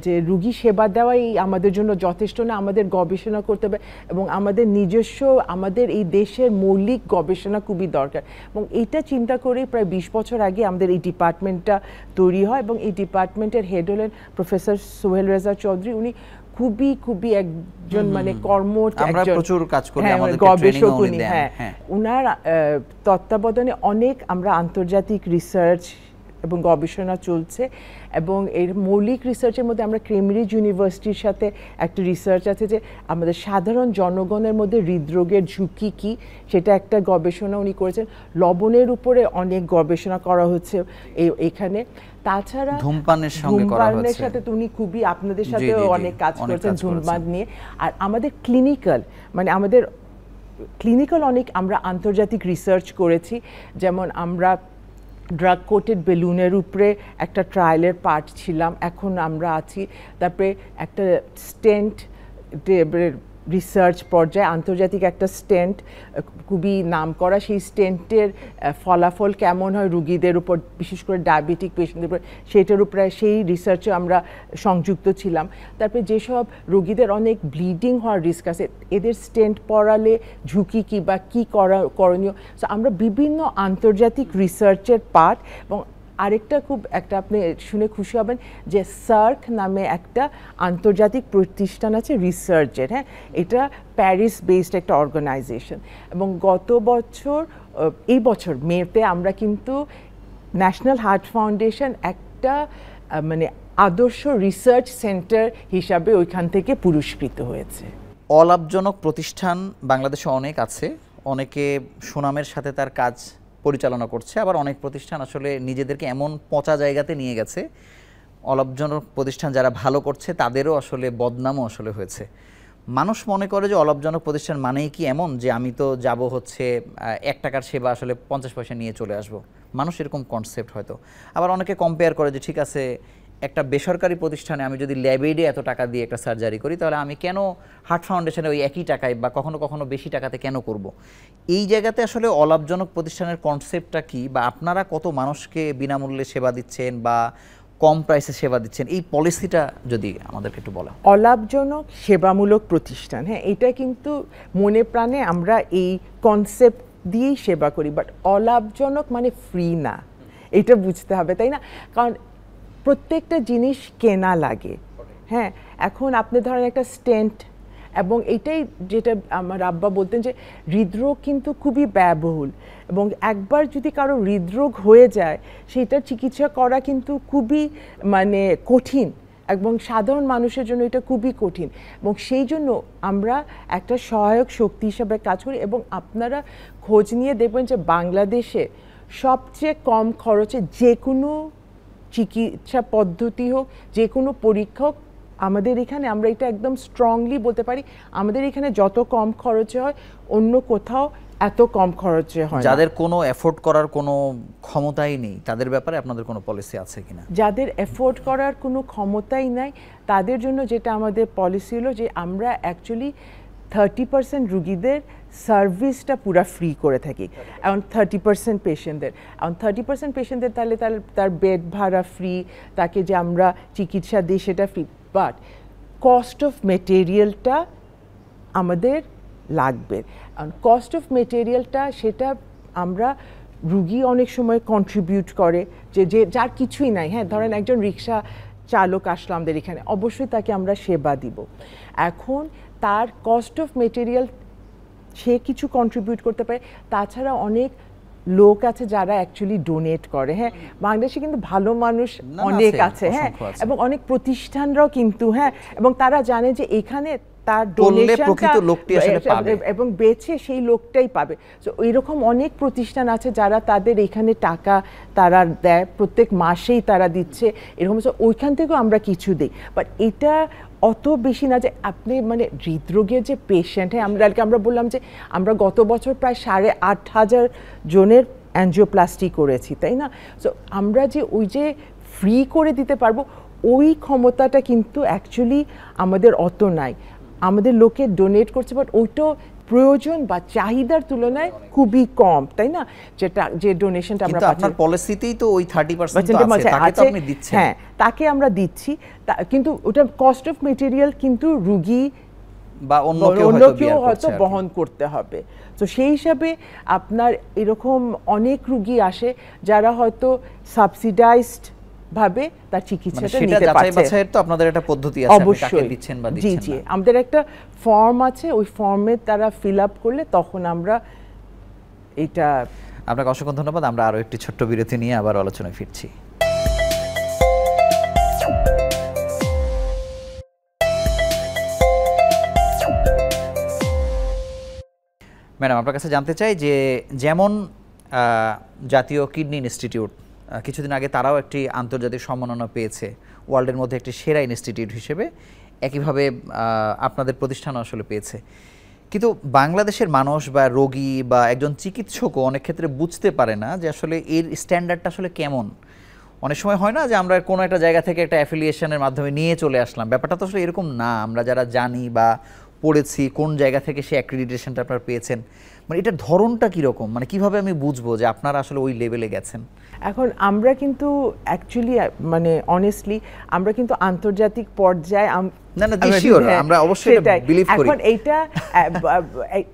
যে রুগী সেবা দেওয়াই আমাদের জন্য যথেষ্ট না আমাদের গবেষণা করতে হবে এবং আমাদের নিজস্ব আমাদের এই দেশের মৌলিক গবেষণা খুবই দরকার। এবং এটা চিন্তা করে প্রায় বিশ বছর আগে আমাদের এই ডিপার্টমেন্টটা তৈরি হয় এবং এই ডিপার্টমেন্টের হেড হলেন প্রফেসর সোহেল রেজা চৌধুরী। উনি খুবই খুবই একজন মানে কর্ম প্রচুর কাজ করি, হ্যাঁ, গবেষক উনি হ্যাঁ। হ্যাঁ। উনার তত্ত্বাবধানে অনেক আমরা আন্তর্জাতিক রিসার্চ এবং গবেষণা চলছে এবং এর মৌলিক রিসার্চের মধ্যে আমরা কেমব্রিজ ইউনিভার্সিটির সাথে একটা রিসার্চ আছে যে আমাদের সাধারণ জনগণের মধ্যে হৃদরোগের ঝুঁকি কি? সেটা একটা গবেষণা উনি করেছেন। লবণের উপরে অনেক গবেষণা করা হচ্ছে এই- এখানে। তাছাড়া ধূমপানের সঙ্গে করা ধূমপানের সাথে খুবই আপনাদের সাথে অনেক কাজ করেছেন ধূমপান নিয়ে। আর আমাদের ক্লিনিক্যাল মানে আমাদের ক্লিনিক্যাল অনেক আমরা আন্তর্জাতিক রিসার্চ করেছি। যেমন আমরা ড্রাগ কোটেড বেলুনের উপরে একটা ট্রায়ালের পার্ট ছিলাম। এখন আমরা আছি তারপরে একটা স্টেন্ট রিসার্চ পর্যায়ে আন্তর্জাতিক একটা স্টেন্ট খুবই নাম করা, সেই স্টেন্টের ফলাফল কেমন হয় রুগীদের উপর, বিশেষ করে ডায়াবেটিক পেশেন্টদের উপর, সেটার উপরে সেই রিসার্চে আমরা সংযুক্ত ছিলাম। তারপরে যেসব রুগীদের অনেক ব্লিডিং হওয়ার রিস্ক আছে, এদের স্টেন্ট পড়ালে ঝুঁকি কী বা কী করা, করণীয়? সো আমরা বিভিন্ন আন্তর্জাতিক রিসার্চের পার্ট এবং আরেকটা খুব একটা আপনি শুনে খুশি হবেন যে সার্ক নামে একটা আন্তর্জাতিক প্রতিষ্ঠান আছে, রিসার্চের হ্যাঁ? এটা প্যারিস বেসড একটা অর্গানাইজেশন এবং গত বছর এই বছর, মেতে আমরা কিন্তু ন্যাশনাল হার্ট ফাউন্ডেশন একটা মানে আদর্শ রিসার্চ সেন্টার হিসাবে ওইখান থেকে পুরস্কৃত হয়েছে। অলাভজনক প্রতিষ্ঠান বাংলাদেশে অনেক আছে। অনেকে সুনামের সাথে তার কাজ পরিচালনা করছে, আবার অনেক প্রতিষ্ঠান আসলে নিজেদেরকে এমন পচা জায়গাতে নিয়ে গেছে। অলাভজনক প্রতিষ্ঠান যারা ভালো করছে, তাদেরও আসলে বদনামও আসলে হয়েছে। মানুষ মনে করে যে অলাভজনক প্রতিষ্ঠান মানেই কি এমন? যে আমি তো যাব হচ্ছে এক টাকার সেবা আসলে পঞ্চাশ পয়সা নিয়ে চলে আসব। মানুষ এরকম কনসেপ্ট হয়তো। আবার অনেকে কম্পেয়ার করে যে ঠিক আছে একটা বেসরকারি প্রতিষ্ঠানে আমি যদি ল্যাবেডে এত টাকা দিয়ে একটা সার্জারি করি, তাহলে আমি কেন হার্ট ফাউন্ডেশনে ওই একই টাকায় বা কখনো কখনো বেশি টাকাতে কেন করব? এই জায়গাতে আসলে অলাভজনক প্রতিষ্ঠানের কনসেপ্টটা কি? বা আপনারা কত মানুষকে বিনামূল্যে সেবা দিচ্ছেন বা কম প্রাইসে সেবা দিচ্ছেন? এই পলিসিটা যদি আমাদেরকে একটু বলা অলাভজনক সেবামূলক প্রতিষ্ঠান হ্যাঁ এটা কিন্তু মনে প্রাণে আমরা এই কনসেপ্ট দিয়েই সেবা করি বাট অলাভজনক মানে ফ্রি না। এটা বুঝতে হবে, তাই না? কারণ প্রত্যেকটা জিনিস কেনা লাগে। হ্যাঁ এখন আপনি ধরেন একটা স্টেন্ট এবং এটাই যেটা আমার আব্বা বলতেন যে হৃদরোগ কিন্তু খুবই ব্যয়বহুল এবং একবার যদি কারও হৃদরোগ হয়ে যায়, সেটার চিকিৎসা করা কিন্তু খুবই মানে কঠিন এবং সাধারণ মানুষের জন্য এটা খুবই কঠিন এবং সেই জন্য আমরা একটা সহায়ক শক্তি হিসাবে কাজ করি এবং আপনারা খোঁজ নিয়ে দেখবেন যে বাংলাদেশে সবচেয়ে কম খরচে যে কোনো চিকিৎসা পদ্ধতি হোক যে কোনো পরীক্ষা হোক আমাদের এখানে আমরা এটা একদম স্ট্রংলি বলতে পারি আমাদের এখানে যত কম খরচে হয় অন্য কোথাও এত কম খরচে হয় যাদের কোনো এফোর্ড করার কোনো ক্ষমতাই নেই তাদের ব্যাপারে আপনাদের কোনো পলিসি আছে কিনা? যাদের এফোর্ড করার কোনো ক্ষমতাই নাই তাদের জন্য যেটা আমাদের পলিসি হলো যে আমরা অ্যাকচুয়ালি থার্টি পার্সেন্ট রুগীদের সার্ভিসটা পুরো ফ্রি করে থাকি। এখন থার্টি পার্সেন্ট পেশেন্টদের এখন থার্টি পার্সেন্ট পেশেন্টদের তাহলে তাহলে তার বেড ভাড়া ফ্রি তাকে যে আমরা চিকিৎসা দিই সেটা ফ্রি বাট কস্ট অফ মেটেরিয়ালটা আমাদের লাগবে। কস্ট অফ মেটেরিয়ালটা সেটা আমরা রুগী অনেক সময় কন্ট্রিবিউট করে, যে যে, যার কিছুই নাই। হ্যাঁ ধরেন একজন রিক্সা চালক আসলো আমাদের এখানে, অবশ্যই তাকে আমরা সেবা দিব। এখন তার কস্ট অফ মেটেরিয়াল সে কিছু কন্ট্রিবিউট করতে পারে। তাছাড়া অনেক লোক আছে যারা অ্যাকচুয়ালি ডোনেট করে হ্যাঁ? বাংলাদেশে কিন্তু ভালো মানুষ অনেক আছে, হ্যাঁ? এবং অনেক প্রতিষ্ঠানরাও কিন্তু হ্যাঁ? এবং তারা জানে যে এখানে তার করলে ডোনেশনটা প্রকৃত লোকটি আসলে পাবে। এবং বেছে সেই লোকটাই পাবে। তো এরকম অনেক প্রতিষ্ঠান আছে যারা তাদের এখানে টাকা তারা দেয় প্রত্যেক মাসেই তারা দিচ্ছে এরকম। ওইখান থেকেও আমরা কিছু দিই। বাট এটা অত বেশি না যে আপনি মানে হৃদরোগের যে পেশেন্ট হ্যাঁ আমরা আমরা বললাম যে আমরা গত বছর প্রায় সাড়ে আট হাজার জনের অ্যানজিওপ্লাস্টি করেছি, তাই না? সো আমরা যে ওই যে ফ্রি করে দিতে পারব, ওই ক্ষমতাটা কিন্তু অ্যাকচুয়ালি আমাদের অত নাই। আমাদের লোকে ডোনেট করছে বাট ওইটা প্রয়োজন বা চাহিদার তুলনায় খুবই কম তাই না? যেটা যে ডোনেশনটা আমরা আপনার পলিসিতেই তো ওই থার্টি পার্সেন্ট বাচ্চাদের আছে তাকে তো আপনি দিচ্ছেন। হ্যাঁ তাকে আমরা দিচ্ছি। তা- কিন্তু ওটা কস্ট অফ মেটেরিয়াল কিন্তু রুগী বা অন্য কেউ হয়তো বহন করতে হবে। তো সেই হিসাবে আপনার এরকম অনেক রুগী আসে যারা হয়তো সাবসিডাইজড ভাবে তার মানে চিকিৎসাটা সেটা নিতে পারছে। বাছাইয়ের তো আপনাদের একটা পদ্ধতি আছে অবশ্যই। দিচ্ছেন বা দিচ্ছেন জি। না। আমাদের একটা ফর্ম আছে ওই ফর্মে তারা ফিল আপ করলে তখন আমরা এটা আপনাকে অসংখ্য ধন্যবাদ আমরা আরও একটি ছোট্ট বিরতি নিয়ে আবার আলোচনায় ফিরছি। ম্যাডাম আপনার কাছে জানতে চাই যে যেমন আহ, জাতীয় কিডনি ইনস্টিটিউট কিছুদিন আগে তারাও একটি আন্তর্জাতিক সম্মাননা পেয়েছে, ওয়ার্ল্ডের মধ্যে একটি সেরা ইনস্টিটিউট হিসেবে, একইভাবে আপনাদের প্রতিষ্ঠানও আসলে পেয়েছে। কিন্তু বাংলাদেশের মানুষ বা রোগী বা একজন চিকিৎসকও অনেক ক্ষেত্রে বুঝতে পারে না যে আসলে এর স্ট্যান্ডার্ডটা আসলে কেমন। অনেক সময় হয় না যে আমরা কোনো একটা জায়গা থেকে একটা অ্যাফিলিয়েশনের মাধ্যমে নিয়ে চলে আসলাম। ব্যাপারটা তো আসলে এরকম না। আমরা যারা জানি বা পড়েছি কোন জায়গা থেকে সেই অ্যাক্রিডিটেশনটা আপনারা পেয়েছেন মানে এটার ধরনটা কীরকম? মানে কীভাবে আমি বুঝব যে আপনারা আসলে ওই লেভেলে গেছেন? এখন আমরা কিন্তু অ্যাকচুয়ালি মানে অনেস্টলি আমরা কিন্তু আন্তর্জাতিক পর্যায়ে না, না, হ্যাঁ, আমরা অবশ্যই এটা করি। এখন এইটা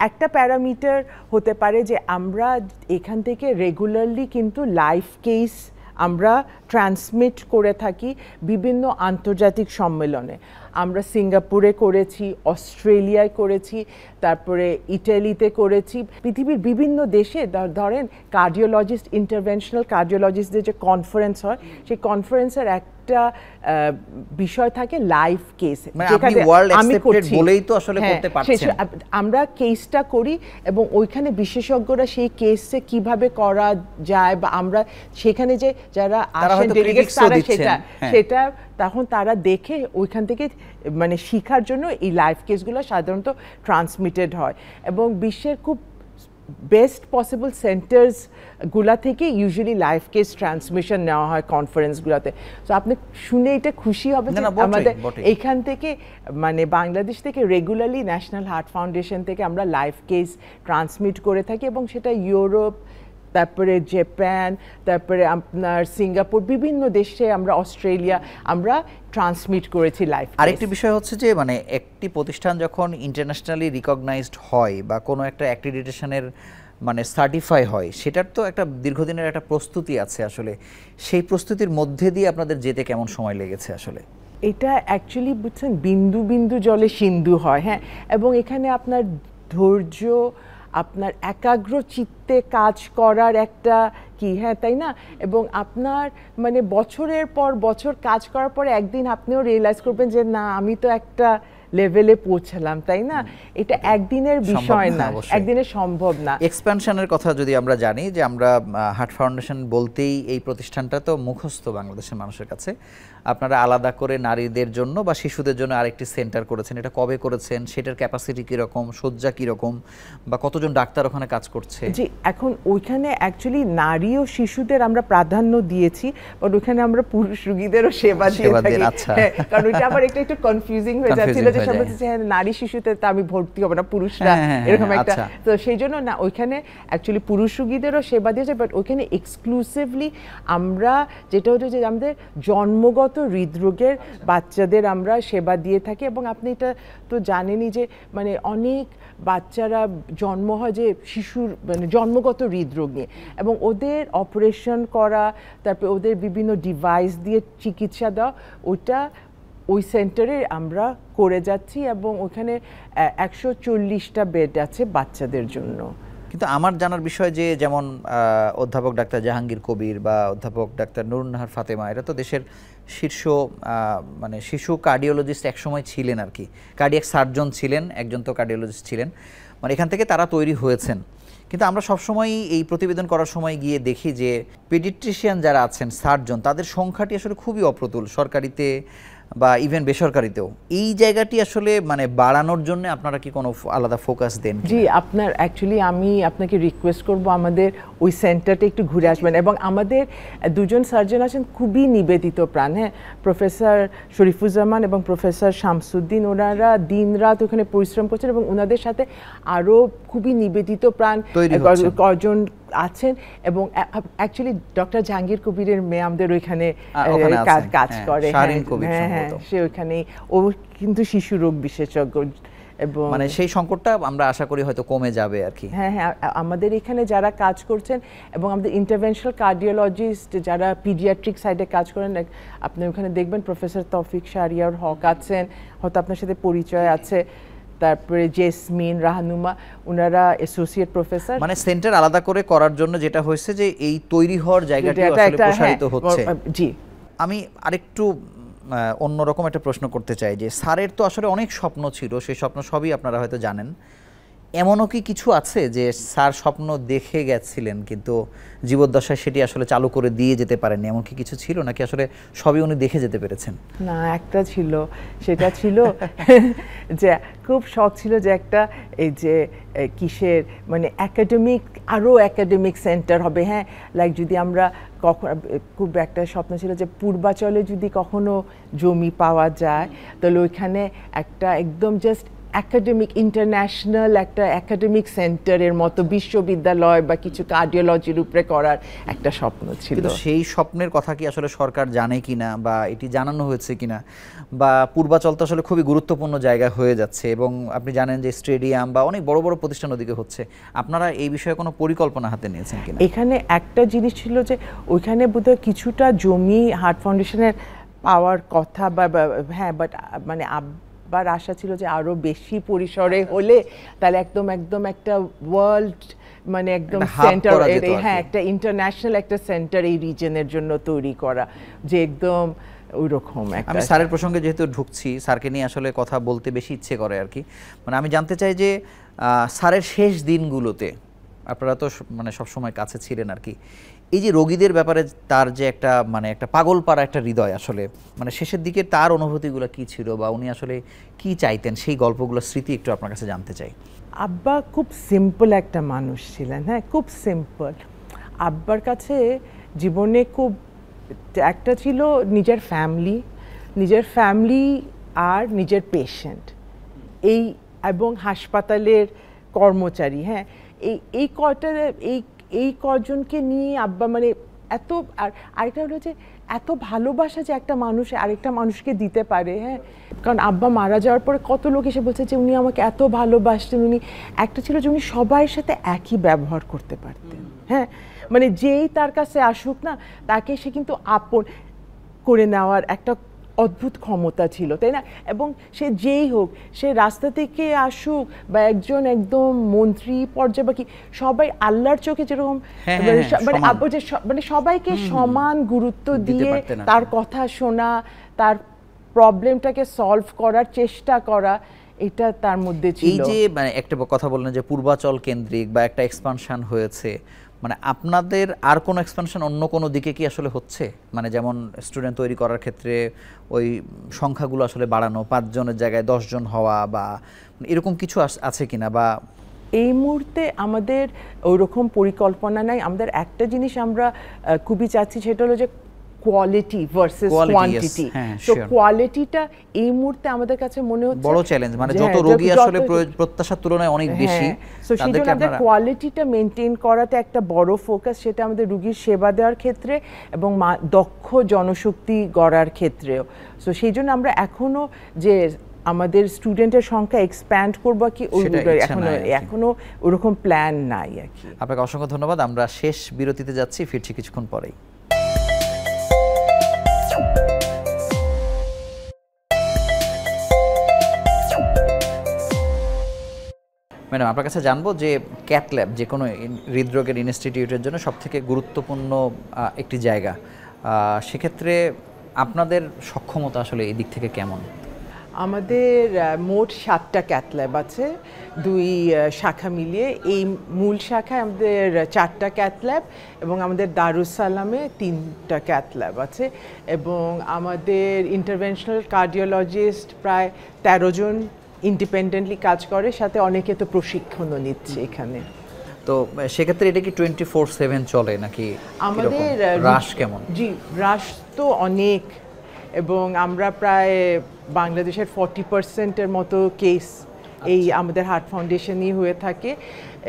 একটা প্যারামিটার হতে পারে যে আমরা এখান থেকে রেগুলারলি কিন্তু লাইফ কেস আমরা ট্রান্সমিট করে থাকি বিভিন্ন আন্তর্জাতিক সম্মেলনে। আমরা সিঙ্গাপুরে করেছি অস্ট্রেলিয়ায় করেছি তারপরে ইটালিতে করেছি পৃথিবীর বিভিন্ন দেশে ধরেন কার্ডিওলজিস্ট ইন্টারভেনশনাল কার্ডিওলজিস্টদের যে কনফারেন্স হয় সেই কনফারেন্সের একটা বিষয় থাকে লাইভ কেস মানে আপনি বলেই তো আসলে হ্যাঁ, করতে পারছেন। আমরা কেসটা করি এবং ওইখানে বিশেষজ্ঞরা সেই কেসে কীভাবে করা যায় বা আমরা সেখানে যে যারা আসেন সেটা হ্যাঁ। সেটা তখন তারা দেখে ওইখান থেকে মানে শিখার জন্য এই লাইভ কেসগুলো সাধারণত ট্রান্সমিটেড হয় এবং বিশ্বের খুব বেস্ট পসিবল সেন্টার্সগুলা থেকে ইউজুয়ালি লাইভ কেস ট্রান্সমিশন নেওয়া হয় কনফারেন্সগুলোতে তো আপনি শুনে এটা খুশি হবে আমাদের। এইখান থেকে মানে বাংলাদেশ থেকে রেগুলারলি ন্যাশনাল হার্ট ফাউন্ডেশন থেকে আমরা লাইভ কেস ট্রান্সমিট করে থাকি এবং সেটা ইউরোপ তারপরে জাপান তারপরে আপনার সিঙ্গাপুর বিভিন্ন দেশে আমরা অস্ট্রেলিয়া আমরা ট্রান্সমিট করেছি লাইভ আরেকটি বিষয় হচ্ছে যে মানে একটি প্রতিষ্ঠান যখন ইন্টারন্যাশনালি রিকগনাইজড হয় বা কোনো একটা অ্যাক্রিডিটেশনের মানে সার্টিফাই হয় সেটার তো একটা দীর্ঘদিনের একটা প্রস্তুতি আছে আসলে। সেই প্রস্তুতির মধ্যে দিয়ে আপনাদের যেতে কেমন সময় লেগেছে আসলে? এটা অ্যাকচুয়ালি বুঝছেন বিন্দু বিন্দু জলে সিন্ধু হয় হ্যাঁ? এবং এখানে আপনার ধৈর্য আপনার একাগ্র চিত্তে কাজ করার একটা কি হ্যাঁ তাই না? এবং আপনার মানে বছরের পর বছর কাজ করার পরে একদিন আপনিও রিয়েলাইজ করবেন যে না আমি তো একটা লেভেলে পৌঁছালাম তাই না? এটা একদিনের বিষয় না, না অবশ্যই। একদিনের সম্ভব না। এক্সপ্যানশনের কথা যদি আমরা জানি যে আমরা হার্ট ফাউন্ডেশন বলতেই এই প্রতিষ্ঠানটা তো মুখস্থ বাংলাদেশের মানুষের কাছে। আপনারা আলাদা করে নারীদের জন্য বা শিশুদের জন্য আরেকটি সেন্টার করেছেন। এটা কবে করেছেন? সেটার ক্যাপাসিটি কীরকম? শয্যা কীরকম? বা কতজন ডাক্তার ওখানে কাজ করছে? জি এখন ওইখানে অ্যাকচুয়ালি নারী ও শিশুদের আমরা প্রাধান্য দিয়েছি বাট ওইখানে আমরা পুরুষ রোগীদেরও সেবা দিয়ে থাকি। আচ্ছা। হ্যাঁ, কারণ ওইটা আবার একটা একটু কনফিউজিং হয়ে যাচ্ছিল যে সবাই হ্যাঁ নারী শিশুতে তো আমি ভর্তি হব না পুরুষরা হ্যাঁ, হ্যাঁ, এরকম একটা আচ্ছা। তো সেই জন্য না ওইখানে অ্যাকচুয়ালি পুরুষ রোগীদেরও সেবা দিয়েছে বাট ওইখানে এক্সক্লুসিভলি আমরা যেটা হচ্ছে যে আমাদের জন্মগত হৃদরোগের বাচ্চাদের আমরা সেবা দিয়ে থাকি এবং আপনি এটা তো জানেনই যে মানে অনেক বাচ্চারা জন্ম হয় যে শিশুর মানে জন্মগত হৃদরোগ নিয়ে এবং ওদের অপারেশন করা, তারপরে ওদের বিভিন্ন ডিভাইস দিয়ে চিকিৎসা দেওয়া, ওটা ওই সেন্টারে আমরা করে যাচ্ছি এবং ওখানে একশো চল্লিশটা বেড আছে বাচ্চাদের জন্য। কিন্তু আমার জানার বিষয় যে, যেমন অধ্যাপক ডাক্তার জাহাঙ্গীর কবির বা অধ্যাপক ডাক্তার নুরুন্নাহার ফাতেমা, এরা তো দেশের শীর্ষ মানে শিশু কার্ডিওলজিস্ট একসময় ছিলেন আর কি। কার্ডিয়াক সার্জন ছিলেন, একজন তো কার্ডিওলজিস্ট ছিলেন। মানে এখান থেকে তারা তৈরি হয়েছেন। কিন্তু আমরা সবসময়ই এই প্রতিবেদন করার সময় গিয়ে দেখি যে পেডিট্রিশিয়ান যারা আছেন সার্জন তাদের সংখ্যাটি আসলে খুবই অপ্রতুল। সরকারিতে বা ইভেন বেসরকারিতেও। এই জায়গাটি আসলে মানে বাড়ানোর জন্য আপনারা কি কোনো আলাদা ফোকাস দেন জি আপনার অ্যাকচুয়ালি আমি আপনাকে রিকোয়েস্ট করব আমাদের ওই সেন্টারটা একটু ঘুরে আসবেন এবং আমাদের দুজন সার্জন আছেন খুবই নিবেদিত প্রাণ হ্যাঁ? প্রফেসর শরীফুজ্জামান এবং প্রফেসর শামসুদ্দিন ওনারা দিনরাত ওখানে পরিশ্রম করছেন এবং ওনাদের সাথে আরও খুবই নিবেদিত প্রাণ কজন আছেন এবং অ্যাকচুয়ালি ডক্টর জাহাঙ্গীর কবিরের মেয়ে আমাদের ওইখানে কাজ হ্যাঁ, করে। হ্যাঁ, হ্যাঁ। সে ওইখানে ও কিন্তু শিশু রোগ বিশেষজ্ঞ এবং মানে সেই সংকটটা আমরা আশা করি হয়তো কমে যাবে আর কি। হ্যাঁ হ্যাঁ আমাদের এখানে যারা কাজ করছেন এবং আমাদের ইন্টারভেনশনাল কার্ডিওলজিস্ট যারা পিডিয়াট্রিক সাইডে কাজ করেন আপনি ওখানে দেখবেন প্রফেসর তৌফিক শারিয়ার হক আছেন হয়তো আপনার সাথে পরিচয় আছে। তারপরে জেসমিন রাহানুমা ওনারা অ্যাসোসিয়েট প্রফেসর মানে সেন্টার আলাদা করে করার জন্য যেটা হয়েছে যে এই তৈরি হওয়ার জায়গাটি আসলে প্রসারিত হচ্ছে। হ্যাঁ, জি। আমি আরেকটু অন্যরকম একটা প্রশ্ন করতে চাই যে স্যারের তো আসলে অনেক স্বপ্ন ছিল সেই স্বপ্ন সবই আপনারা হয়তো জানেন। এমনও কি কিছু আছে যে স্যার স্বপ্ন দেখে গেছিলেন, কিন্তু জীবদ্দশায় সেটি আসলে চালু করে দিয়ে যেতে পারেননি? এমন কি কিছু ছিল, নাকি আসলে সবই উনি দেখে যেতে পেরেছেন? না, একটা ছিল। সেটা ছিল যে, খুব শখ ছিল যে একটা এই যে কিসের মানে একাডেমিক আরও একাডেমিক সেন্টার হবে হ্যাঁ? লাইক যদি আমরা কখন খুব একটা স্বপ্ন ছিল যে পূর্বাচলে যদি কখনো জমি পাওয়া যায়, তাহলে ওইখানে একটা একদম জাস্ট একাডেমিক ইন্টারন্যাশনাল একটা একাডেমিক সেন্টারের মতো বিশ্ববিদ্যালয় বা কিছু কার্ডিওলজির উপরে করার একটা স্বপ্ন ছিল। সেই স্বপ্নের কথা কি আসলে সরকার জানে কিনা বা এটি জানানো হয়েছে কিনা? বা পূর্বাচল তো আসলে খুবই গুরুত্বপূর্ণ জায়গা হয়ে যাচ্ছে এবং আপনি জানেন যে স্টেডিয়াম বা অনেক বড় বড় প্রতিষ্ঠান ওদিকে হচ্ছে। আপনারা এই বিষয়ে কোনো পরিকল্পনা হাতে নিয়েছেন কিনা? এখানে একটা জিনিস ছিল যে ওইখানে বোধহয় কিছুটা জমি হার্ট ফাউন্ডেশনের পাওয়ার কথা বা বা- হ্যাঁ বাট মানে আবার আশা ছিল যে আরও বেশি পরিসরে হলে তাহলে একদম একদম একটা ওয়ার্ল্ড মানে একদম সেন্টার। হ্যাঁ একটা ইন্টারন্যাশনাল একটা সেন্টার এই রিজনের জন্য তৈরি করা যে একদম ওই রকম একটা আমি স্যারের প্রসঙ্গে যেহেতু ঢুকছি স্যারকে নিয়ে আসলে কথা বলতে বেশি ইচ্ছে করে আর কি মানে আমি জানতে চাই যে স্যারের শেষ দিনগুলোতে আপনারা তো মানে সবসময় কাছে ছিলেন আর কি এই যে রোগীদের ব্যাপারে তার যে একটা মানে একটা পাগল পাড়া একটা হৃদয় আসলে মানে শেষের দিকে তার অনুভূতিগুলো কি ছিল বা উনি আসলে কি চাইতেন, সেই গল্পগুলো স্মৃতি একটু আপনার কাছে জানতে চাই। আব্বা খুব সিম্পল একটা মানুষ ছিলেন হ্যাঁ খুব সিম্পল আব্বার কাছে জীবনে খুব, একটা ছিল নিজের ফ্যামিলি নিজের ফ্যামিলি আর নিজের পেশেন্ট এই এবং হাসপাতালের কর্মচারী হ্যাঁ এই এই কয়টা, এই এই কজনকে নিয়ে আব্বা মানে এত, আর আরেকটা হলো যে এত ভালোবাসা যে একটা মানুষ, আরেকটা মানুষকে দিতে পারে হ্যাঁ? কারণ আব্বা মারা যাওয়ার পরে কত লোক এসে বলছে যে উনি আমাকে এত ভালোবাসতেন, উনি, একটা ছিল যে উনি সবার সাথে একই ব্যবহার করতে পারতেন হ্যাঁ? মানে যেই তার কাছে আসুক না, তাকে সে কিন্তু আপন করে নেওয়ার একটা অদ্ভুত ক্ষমতা ছিল তাই না এবং সে যেই হোক সে রাস্তা থেকে আসুক বা একজন একদম মন্ত্রী পর্যায়ে বা কি সবাই আল্লাহর চোখে যেরকম হ্যাঁ, মানে হ্যাঁ, মানে সমান। আব্বু যে স- মানে সবাইকে সমান গুরুত্ব দিয়ে। তার কথা শোনা তার প্রবলেমটাকে সলভ করার চেষ্টা করা এটা তার মধ্যে ছিল এই যে মানে একটা কথা বললেন যে পূর্বাচল কেন্দ্রিক বা একটা এক্সপানশন হয়েছে মানে আপনাদের আর কোনো এক্সপেনশন অন্য কোনো দিকে কি আসলে হচ্ছে? মানে যেমন স্টুডেন্ট তৈরি করার ক্ষেত্রে ওই সংখ্যাগুলো আসলে বাড়ানো, পাঁচজনের জায়গায় দশজন হওয়া বা এরকম কিছু আছে কিনা বা এই মুহূর্তে আমাদের ওইরকম পরিকল্পনা নাই। আমাদের একটা জিনিস আমরা খুবই চাচ্ছি সেটা হলো যে কোয়ালিটি ভার্সেস কোয়ান্টিটি হ্যাঁ, তো কোয়ালিটিটা এই মুহূর্তে আমাদের কাছে মনে হচ্ছে বড় চ্যালেঞ্জ মানে যত হ্যাঁ, রোগী আসলে প্রত্যাশার তুলনায় অনেক বেশি সো সেই জন্য আমাদের কোয়ালিটিটা মেনটেন করাতে একটা বড় ফোকাস সেটা আমাদের রুগীর সেবা দেওয়ার ক্ষেত্রে এবং দক্ষ জনশক্তি গড়ার ক্ষেত্রেও। সো সেই জন্য আমরা এখনও যে আমাদের স্টুডেন্টের সংখ্যা এক্সপ্যান্ড করব কি ওই এখনও। এখনও ওরকম প্ল্যান নাই আর কি। আপনাকে অসংখ্য ধন্যবাদ আমরা শেষ বিরতিতে যাচ্ছি ফিরছি কিছুক্ষণ পরেই। ম্যাডাম, আপনার কাছে জানব যে ক্যাথ ল্যাব যে কোনো হৃদরোগের ইনস্টিটিউটের জন্য সবথেকে গুরুত্বপূর্ণ একটি জায়গা সেক্ষেত্রে আপনাদের সক্ষমতা আসলে এই দিক থেকে কেমন? আমাদের মোট সাতটা ক্যাথল্যাব আছে, দুই শাখা মিলিয়ে। এই মূল শাখায় আমাদের চারটা ক্যাথল্যাব এবং আমাদের দারুসালামে তিনটা ক্যাথল্যাব আছে এবং আমাদের ইন্টারভেনশনাল কার্ডিওলজিস্ট প্রায় তেরো জন ইন্ডিপেন্ডেন্টলি কাজ করে সাথে অনেকে তো প্রশিক্ষণও নিচ্ছে এখানে। তো সেক্ষেত্রে এটা কি টোয়েন্টি ফোর সেভেন চলে নাকি আমাদের রাশ কেমন? জি হ্রাস তো অনেক। এবং আমরা প্রায় বাংলাদেশের ফর্টি পার্সেন্টের মতো কেস এই আমাদের হার্ট ফাউন্ডেশনই হয়ে থাকে।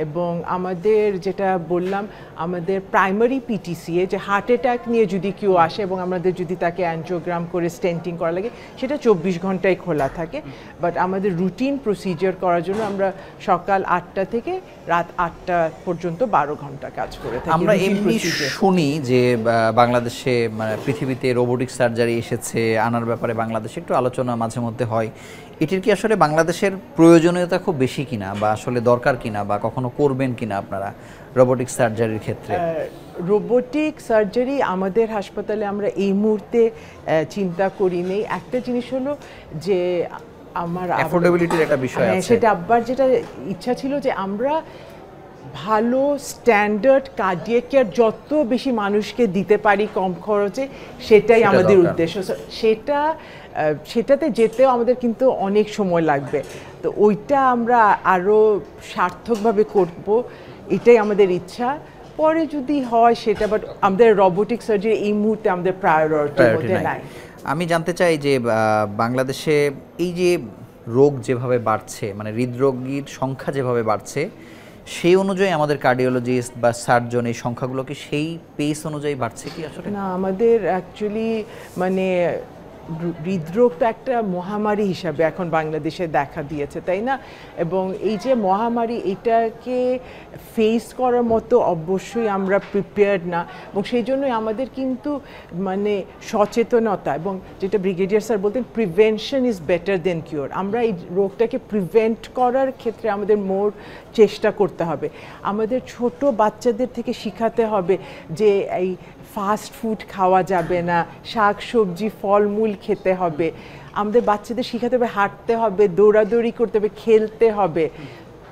এবং আমাদের যেটা বললাম আমাদের প্রাইমারি পিটিসিএ যে হার্ট অ্যাটাক নিয়ে যদি কেউ আসে এবং আমাদের যদি তাকে অ্যানজিওগ্রাম করে স্টেন্টিং করা লাগে সেটা চব্বিশ ঘন্টায় খোলা থাকে। বাট আমাদের রুটিন প্রসিজিওর করার জন্য আমরা সকাল আটটা থেকে রাত আটটা পর্যন্ত বারো ঘণ্টা কাজ করে থাকি। আমরা এমনি শুনি যে বাংলাদেশে মানে পৃথিবীতে রোবোটিক সার্জারি এসেছে আনার ব্যাপারে বাংলাদেশে একটু আলোচনা মাঝে মধ্যে হয়। এটির কি আসলে বাংলাদেশের প্রয়োজনীয়তা খুব বেশি কিনা বা আসলে দরকার কিনা বা কখনো করবেন কিনা আপনারা? রোবোটিক সার্জারির ক্ষেত্রে? রোবোটিক সার্জারি আমাদের হাসপাতালে আমরা এই মুহূর্তে চিন্তা করি নেই। একটা জিনিস হলো যে আমার অ্যাফোর্ডেবিলিটির একটা বিষয় হ্যাঁ, আছে। সেটা আব্বার যেটা ইচ্ছা ছিল যে আমরা ভালো স্ট্যান্ডার্ড কার্ডিয়াক কেয়ার যত বেশি মানুষকে দিতে পারি কম খরচে সেটাই আমাদের উদ্দেশ্য। সেটা সেটাতে যেতেও আমাদের কিন্তু অনেক সময় লাগবে। তো ওইটা আমরা আরও সার্থকভাবে করব। এটাই আমাদের ইচ্ছা। পরে যদি হয় সেটা বাট আমাদের রোবোটিক সার্জারি এই মুহূর্তে আমাদের মধ্যে নাই। আমি জানতে চাই যে বাংলাদেশে এই যে রোগ যেভাবে বাড়ছে মানে হৃদরোগীর সংখ্যা যেভাবে বাড়ছে সেই অনুযায়ী আমাদের কার্ডিওলজিস্ট বা সার্জন এই সংখ্যাগুলো কি সেই পেস অনুযায়ী বাড়ছে কি আসলে? না আমাদের অ্যাকচুয়ালি মানে হৃদরোগটা একটা মহামারী হিসাবে এখন বাংলাদেশে দেখা দিয়েছে, তাই না? এবং এই যে মহামারী, এটাকে ফেস করার মতো অবশ্যই আমরা প্রিপেয়ার্ড না। এবং সেই জন্যই আমাদের কিন্তু মানে সচেতনতা এবং যেটা ব্রিগেডিয়ার স্যার বলতেন prevention is better than cure আমরা এই রোগটাকে প্রিভেন্ট করার ক্ষেত্রে আমাদের মোর চেষ্টা করতে হবে। আমাদের ছোট বাচ্চাদের থেকে শিখাতে হবে যে এই ফাস্ট ফুড খাওয়া যাবে না, শাক সবজি, ফলমূল খেতে হবে। আমাদের বাচ্চাদের শেখাতে হবে, হাঁটতে হবে, দৌড়াদৌড়ি করতে হবে, খেলতে হবে।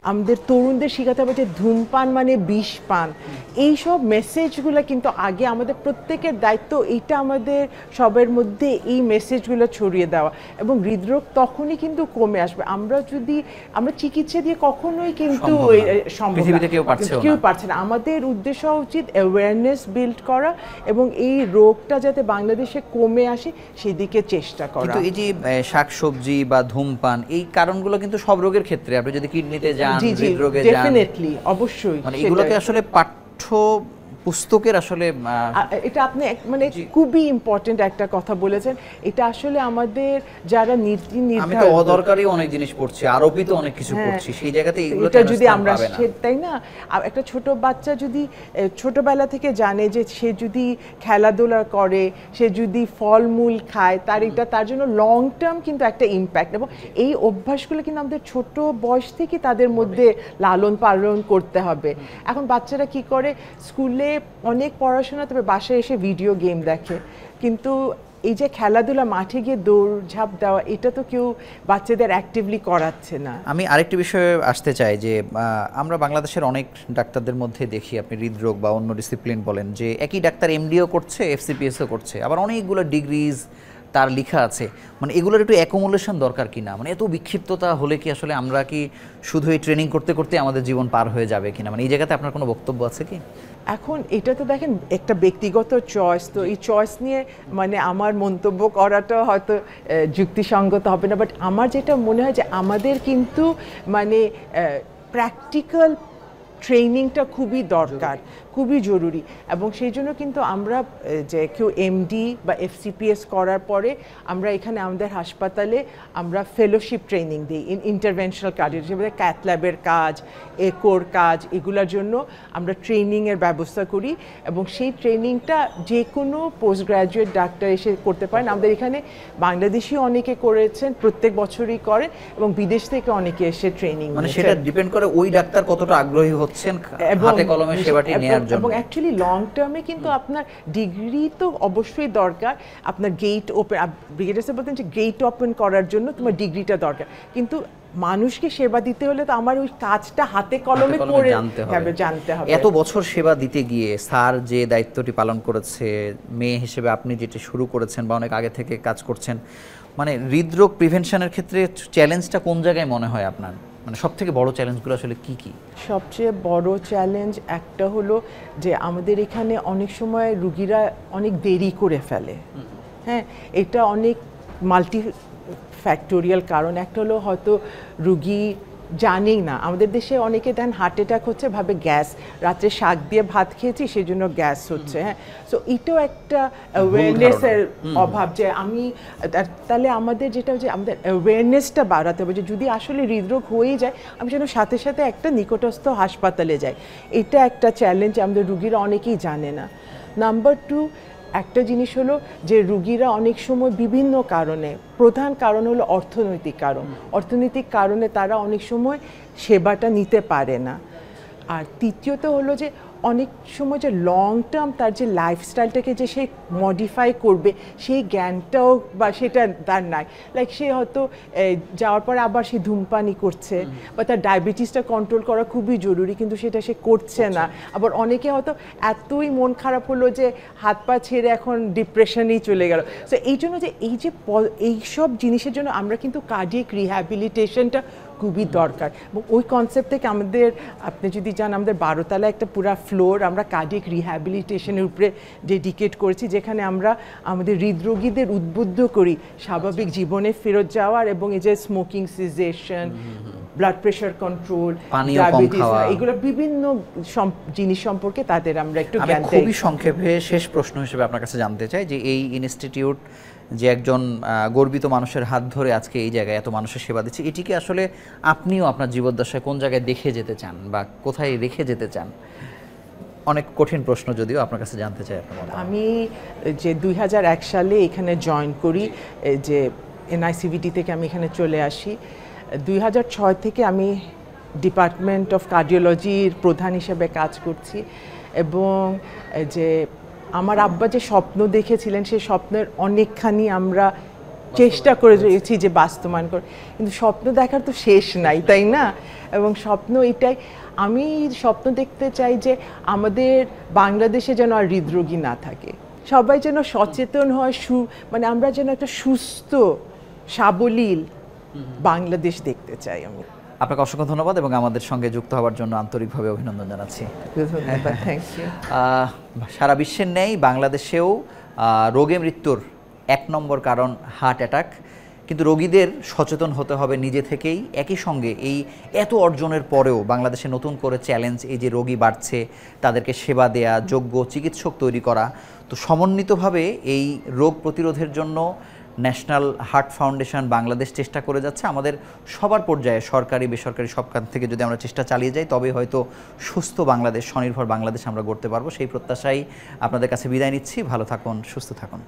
আমাদের তরুণদের শেখাতে হবে যে ধূমপান মানে বিষ পান এইসব মেসেজগুলো কিন্তু আগে আমাদের প্রত্যেকের দায়িত্ব এইটা আমাদের সবার মধ্যে এই মেসেজগুলো ছড়িয়ে দেওয়া। এবং হৃদরোগ তখনই কিন্তু কমে আসবে। আমরা যদি আমরা চিকিৎসা দিয়ে কখনোই কিন্তু কেউ। পারছে না। আমাদের উদ্দেশ্য হওয়া উচিত অ্যাওয়ারনেস বিল্ড করা এবং এই রোগটা যাতে বাংলাদেশে কমে আসে সেদিকে চেষ্টা করা। এই যে শাক সবজি বা ধূমপান এই কারণগুলো কিন্তু সব রোগের ক্ষেত্রে। আপনি যদি কিডনিতে যান জি জি হৃদরোগে যান ডেফিনেটলি অবশ্যই মানে এগুলোকে আসলে পাঠ্য পুস্তকের আসলে এটা আপনি মানে খুবই ইম্পর্টেন্ট একটা কথা বলেছেন। এটা আসলে আমাদের যারা নীতি আমি তো অদরকারি অনেক জিনিস পড়ছি আরোপিত অনেক কিছু হ্যাঁ। পড়ছি সেই জায়গাতে এগুলো এটা যদি আমরা তাই না? একটা ছোট বাচ্চা যদি ছোটবেলা থেকে জানে যে সে যদি খেলাধুলা করে সে যদি ফলমূল খায় তার এটা তার জন্য লং টার্ম কিন্তু একটা ইম্প্যাক্ট এবং এই অভ্যাসগুলো কিন্তু আমাদের ছোট বয়স থেকে তাদের মধ্যে লালন পালন করতে হবে। এখন বাচ্চারা কি করে? স্কুলে অনেক পড়াশোনা তবে বাসায় এসে ভিডিও গেম দেখে। কিন্তু এই যে খেলাধুলা, মাঠে গিয়ে দৌড়ঝাঁপ দেওয়া, এটা তো কেউ বাচ্চাদের অ্যাক্টিভলি করাচ্ছে না। আমি আরেকটি বিষয়ে আসতে চাই যে আমরা বাংলাদেশের অনেক ডাক্তারদের মধ্যে দেখি, আপনি হৃদরোগ বা অন্য ডিসিপ্লিন বলেন, যে একই ডাক্তার এমডিও করছে এফসিপিএসও করছে, আবার অনেকগুলো ডিগ্রিজ তার লেখা আছে। মানে এগুলোর একটু অ্যাকোমোলেশন দরকার কিনা মানে এত বিক্ষিপ্ততা হলে কি আসলে আমরা কি শুধু এই ট্রেনিং করতে করতে আমাদের জীবন পার হয়ে যাবে কিনা মানে এই জায়গাতে আপনার কোনো বক্তব্য আছে কি? এখন এটা তো দেখেন, একটা ব্যক্তিগত চয়েস তো এই চয়েস নিয়ে মানে আমার মন্তব্য করাটা হয়তো যুক্তিসঙ্গত হবে না বাট আমার যেটা মনে হয় যে আমাদের কিন্তু মানে প্র্যাকটিক্যাল ট্রেনিংটা খুবই দরকার। খুবই জরুরি। এবং সেই জন্য কিন্তু আমরা যে কেউ এমডি বা এফসিপিএস করার পরে আমরা এখানে আমাদের হাসপাতালে আমরা ফেলোশিপ ট্রেনিং দিই ইন ইন্টারভেনশনাল কার্ডিওলজি যেমন ক্যাথল্যাবের কাজ একোর কাজ এগুলোর জন্য আমরা ট্রেনিংয়ের ব্যবস্থা করি। এবং সেই ট্রেনিংটা যে কোনো পোস্ট গ্রাজুয়েট ডাক্তার এসে করতে পারেন। আমাদের এখানে বাংলাদেশি অনেকে করেছেন প্রত্যেক বছরই করে এবং বিদেশ থেকে অনেকে এসে ট্রেনিং মানে সেটা ডিপেন্ড করে ওই ডাক্তার কতটা আগ্রহী হচ্ছেন হাতে কলমে সেবাটি এবং- নেওয়ার জন্য। এবং অ্যাকচুয়ালি লং টার্মে কিন্তু আপনার ডিগ্রি তো অবশ্যই দরকার। আপনার গেট ওপেন ব্রিগেডিয়ার স্যার বলতেন যে গেট ওপেন করার জন্য তোমার ডিগ্রিটা দরকার। কিন্তু মানুষকে সেবা দিতে হলে তো আমার ওই কাজটা হাতে কলমে করে জানতে হবে। হবে জানতে হবে। এত বছর সেবা দিতে গিয়ে স্যার যে দায়িত্বটি পালন করেছে মেয়ে হিসেবে আপনি যেটি শুরু করেছেন বা অনেক আগে থেকে কাজ করছেন মানে হৃদরোগ প্রিভেনশনের ক্ষেত্রে চ্যালেঞ্জটা কোন জায়গায় মনে হয় আপনার? মানে সব থেকে বড় চ্যালেঞ্জগুলো আসলে কি কি? সবচেয়ে বড় চ্যালেঞ্জ একটা হলো যে আমাদের এখানে অনেক সময় রুগীরা অনেক দেরি করে ফেলে। হ্যাঁ এটা অনেক মাল্টি ফ্যাক্টোরিয়াল কারণ। একটা হলো হয়তো রুগী জানেই না। আমাদের দেশে অনেকে দেন হার্ট অ্যাটাক হচ্ছে ভাবে গ্যাস রাত্রে শাক দিয়ে ভাত খেয়েছি সেই জন্য গ্যাস হচ্ছে হ্যাঁ। সো এটাও একটা অ্যাওয়ারনেসের অভাব যে আমি তাহলে আমাদের যেটা যে আমাদের অ্যাওয়ারনেসটা বাড়াতে হবে যে যদি আসলে হৃদরোগ হয়ে যায় আমি যেন সাথে সাথে একটা নিকটস্থ হাসপাতালে যাই। এটা একটা চ্যালেঞ্জ আমাদের রুগীরা অনেকেই জানে না। নাম্বার টু একটা জিনিস হলো যে রুগীরা অনেক সময় বিভিন্ন কারণে, প্রধান কারণ হলো অর্থনৈতিক কারণ। অর্থনৈতিক কারণে তারা অনেক সময় সেবাটা নিতে পারে না। আর তৃতীয়ত হলো যে অনেক সময় যে লং টার্ম তার যে লাইফস্টাইলটাকে যে সে মডিফাই করবে সেই জ্ঞানটাও বা সেটা তার নাই। লাইক সে হয়তো যাওয়ার পরে আবার সে ধূমপানি করছে বা তার ডায়াবেটিসটা কন্ট্রোল করা খুবই জরুরি কিন্তু সেটা সে করছে না। আবার অনেকে হয়তো এতই মন খারাপ হলো যে হাত পা ছেড়ে এখন ডিপ্রেশনেই চলে গেল। সো এই জন্য যে এই যে এইসব জিনিসের জন্য আমরা কিন্তু কার্ডিয়াক রিহ্যাবিলিটেশনটা খুবই দরকার। এবং ওই কনসেপ্ট থেকে আমাদের আপনি যদি জান আমাদের বারোতলা একটা পুরা ফ্লোর আমরা কার্ডিক রিহ্যাবিলিটেশনের উপরে ডেডিকেট করেছি যেখানে আমরা আমাদের হৃদরোগীদের উদ্বুদ্ধ করি স্বাভাবিক জীবনে ফেরত যাওয়ার এবং এই যে smoking cessation blood pressure control এগুলো বিভিন্ন জিনিস সম্পর্কে তাদের আমরা একটু জ্ঞান খুবই সংক্ষেপে শেষ প্রশ্ন হিসেবে আপনার কাছে জানতে চাই যে এই ইনস্টিটিউট যে একজন গর্বিত মানুষের হাত ধরে আজকে এই জায়গায় এত মানুষের সেবা দিচ্ছে এটিকে আসলে আপনিও আপনার জীবদ্দশায় কোন জায়গায় দেখে যেতে চান বা কোথায় রেখে যেতে চান? অনেক কঠিন প্রশ্ন যদিও আপনার কাছে জানতে চাই আপনার আমি যে দুই হাজার এক সালে এখানে জয়েন করি যে এনআইসিভিটি থেকে আমি এখানে চলে আসি দুই হাজার ছয় থেকে আমি ডিপার্টমেন্ট অফ কার্ডিওলজির প্রধান হিসেবে কাজ করছি এবং যে আমার আব্বা যে স্বপ্ন দেখেছিলেন সেই স্বপ্নের অনেকখানি আমরা চেষ্টা করে রয়েছি যে বাস্তবায়ন করে কিন্তু স্বপ্ন দেখার তো শেষ নাই তাই না? এবং স্বপ্ন এটাই আমি স্বপ্ন দেখতে চাই যে আমাদের বাংলাদেশে যেন আর হৃদরোগী না থাকে। সবাই যেন সচেতন হয় সু মানে আমরা যেন একটা সুস্থ সাবলীল বাংলাদেশ দেখতে চাই আমি। আপনাকে অসংখ্য ধন্যবাদ এবং আমাদের সঙ্গে যুক্ত হওয়ার জন্য আন্তরিকভাবে অভিনন্দন জানাচ্ছি। আহ, সারা বিশ্বের নেই বাংলাদেশেও রোগে মৃত্যুর এক নম্বর কারণ হার্ট অ্যাটাক। কিন্তু রোগীদের সচেতন হতে হবে নিজে থেকেই। একই সঙ্গে এই এত অর্জনের পরেও বাংলাদেশে নতুন করে চ্যালেঞ্জ এই যে রোগী বাড়ছে তাদেরকে সেবা দেয়া যোগ্য চিকিৎসক তৈরি করা তো সমন্বিতভাবে এই রোগ প্রতিরোধের জন্য ন্যাশনাল হার্ট ফাউন্ডেশন বাংলাদেশ চেষ্টা করে যাচ্ছে। আমাদের সবার পর্যায়ে সরকারি, বেসরকারি সব খান থেকে যদি আমরা চেষ্টা চালিয়ে যাই তবে হয়তো সুস্থ বাংলাদেশ, স্বনির্ভর বাংলাদেশ আমরা গড়তে পারব। সেই প্রত্যাশাই আপনাদের কাছে বিদায় নিচ্ছি। ভালো থাকুন, সুস্থ থাকুন।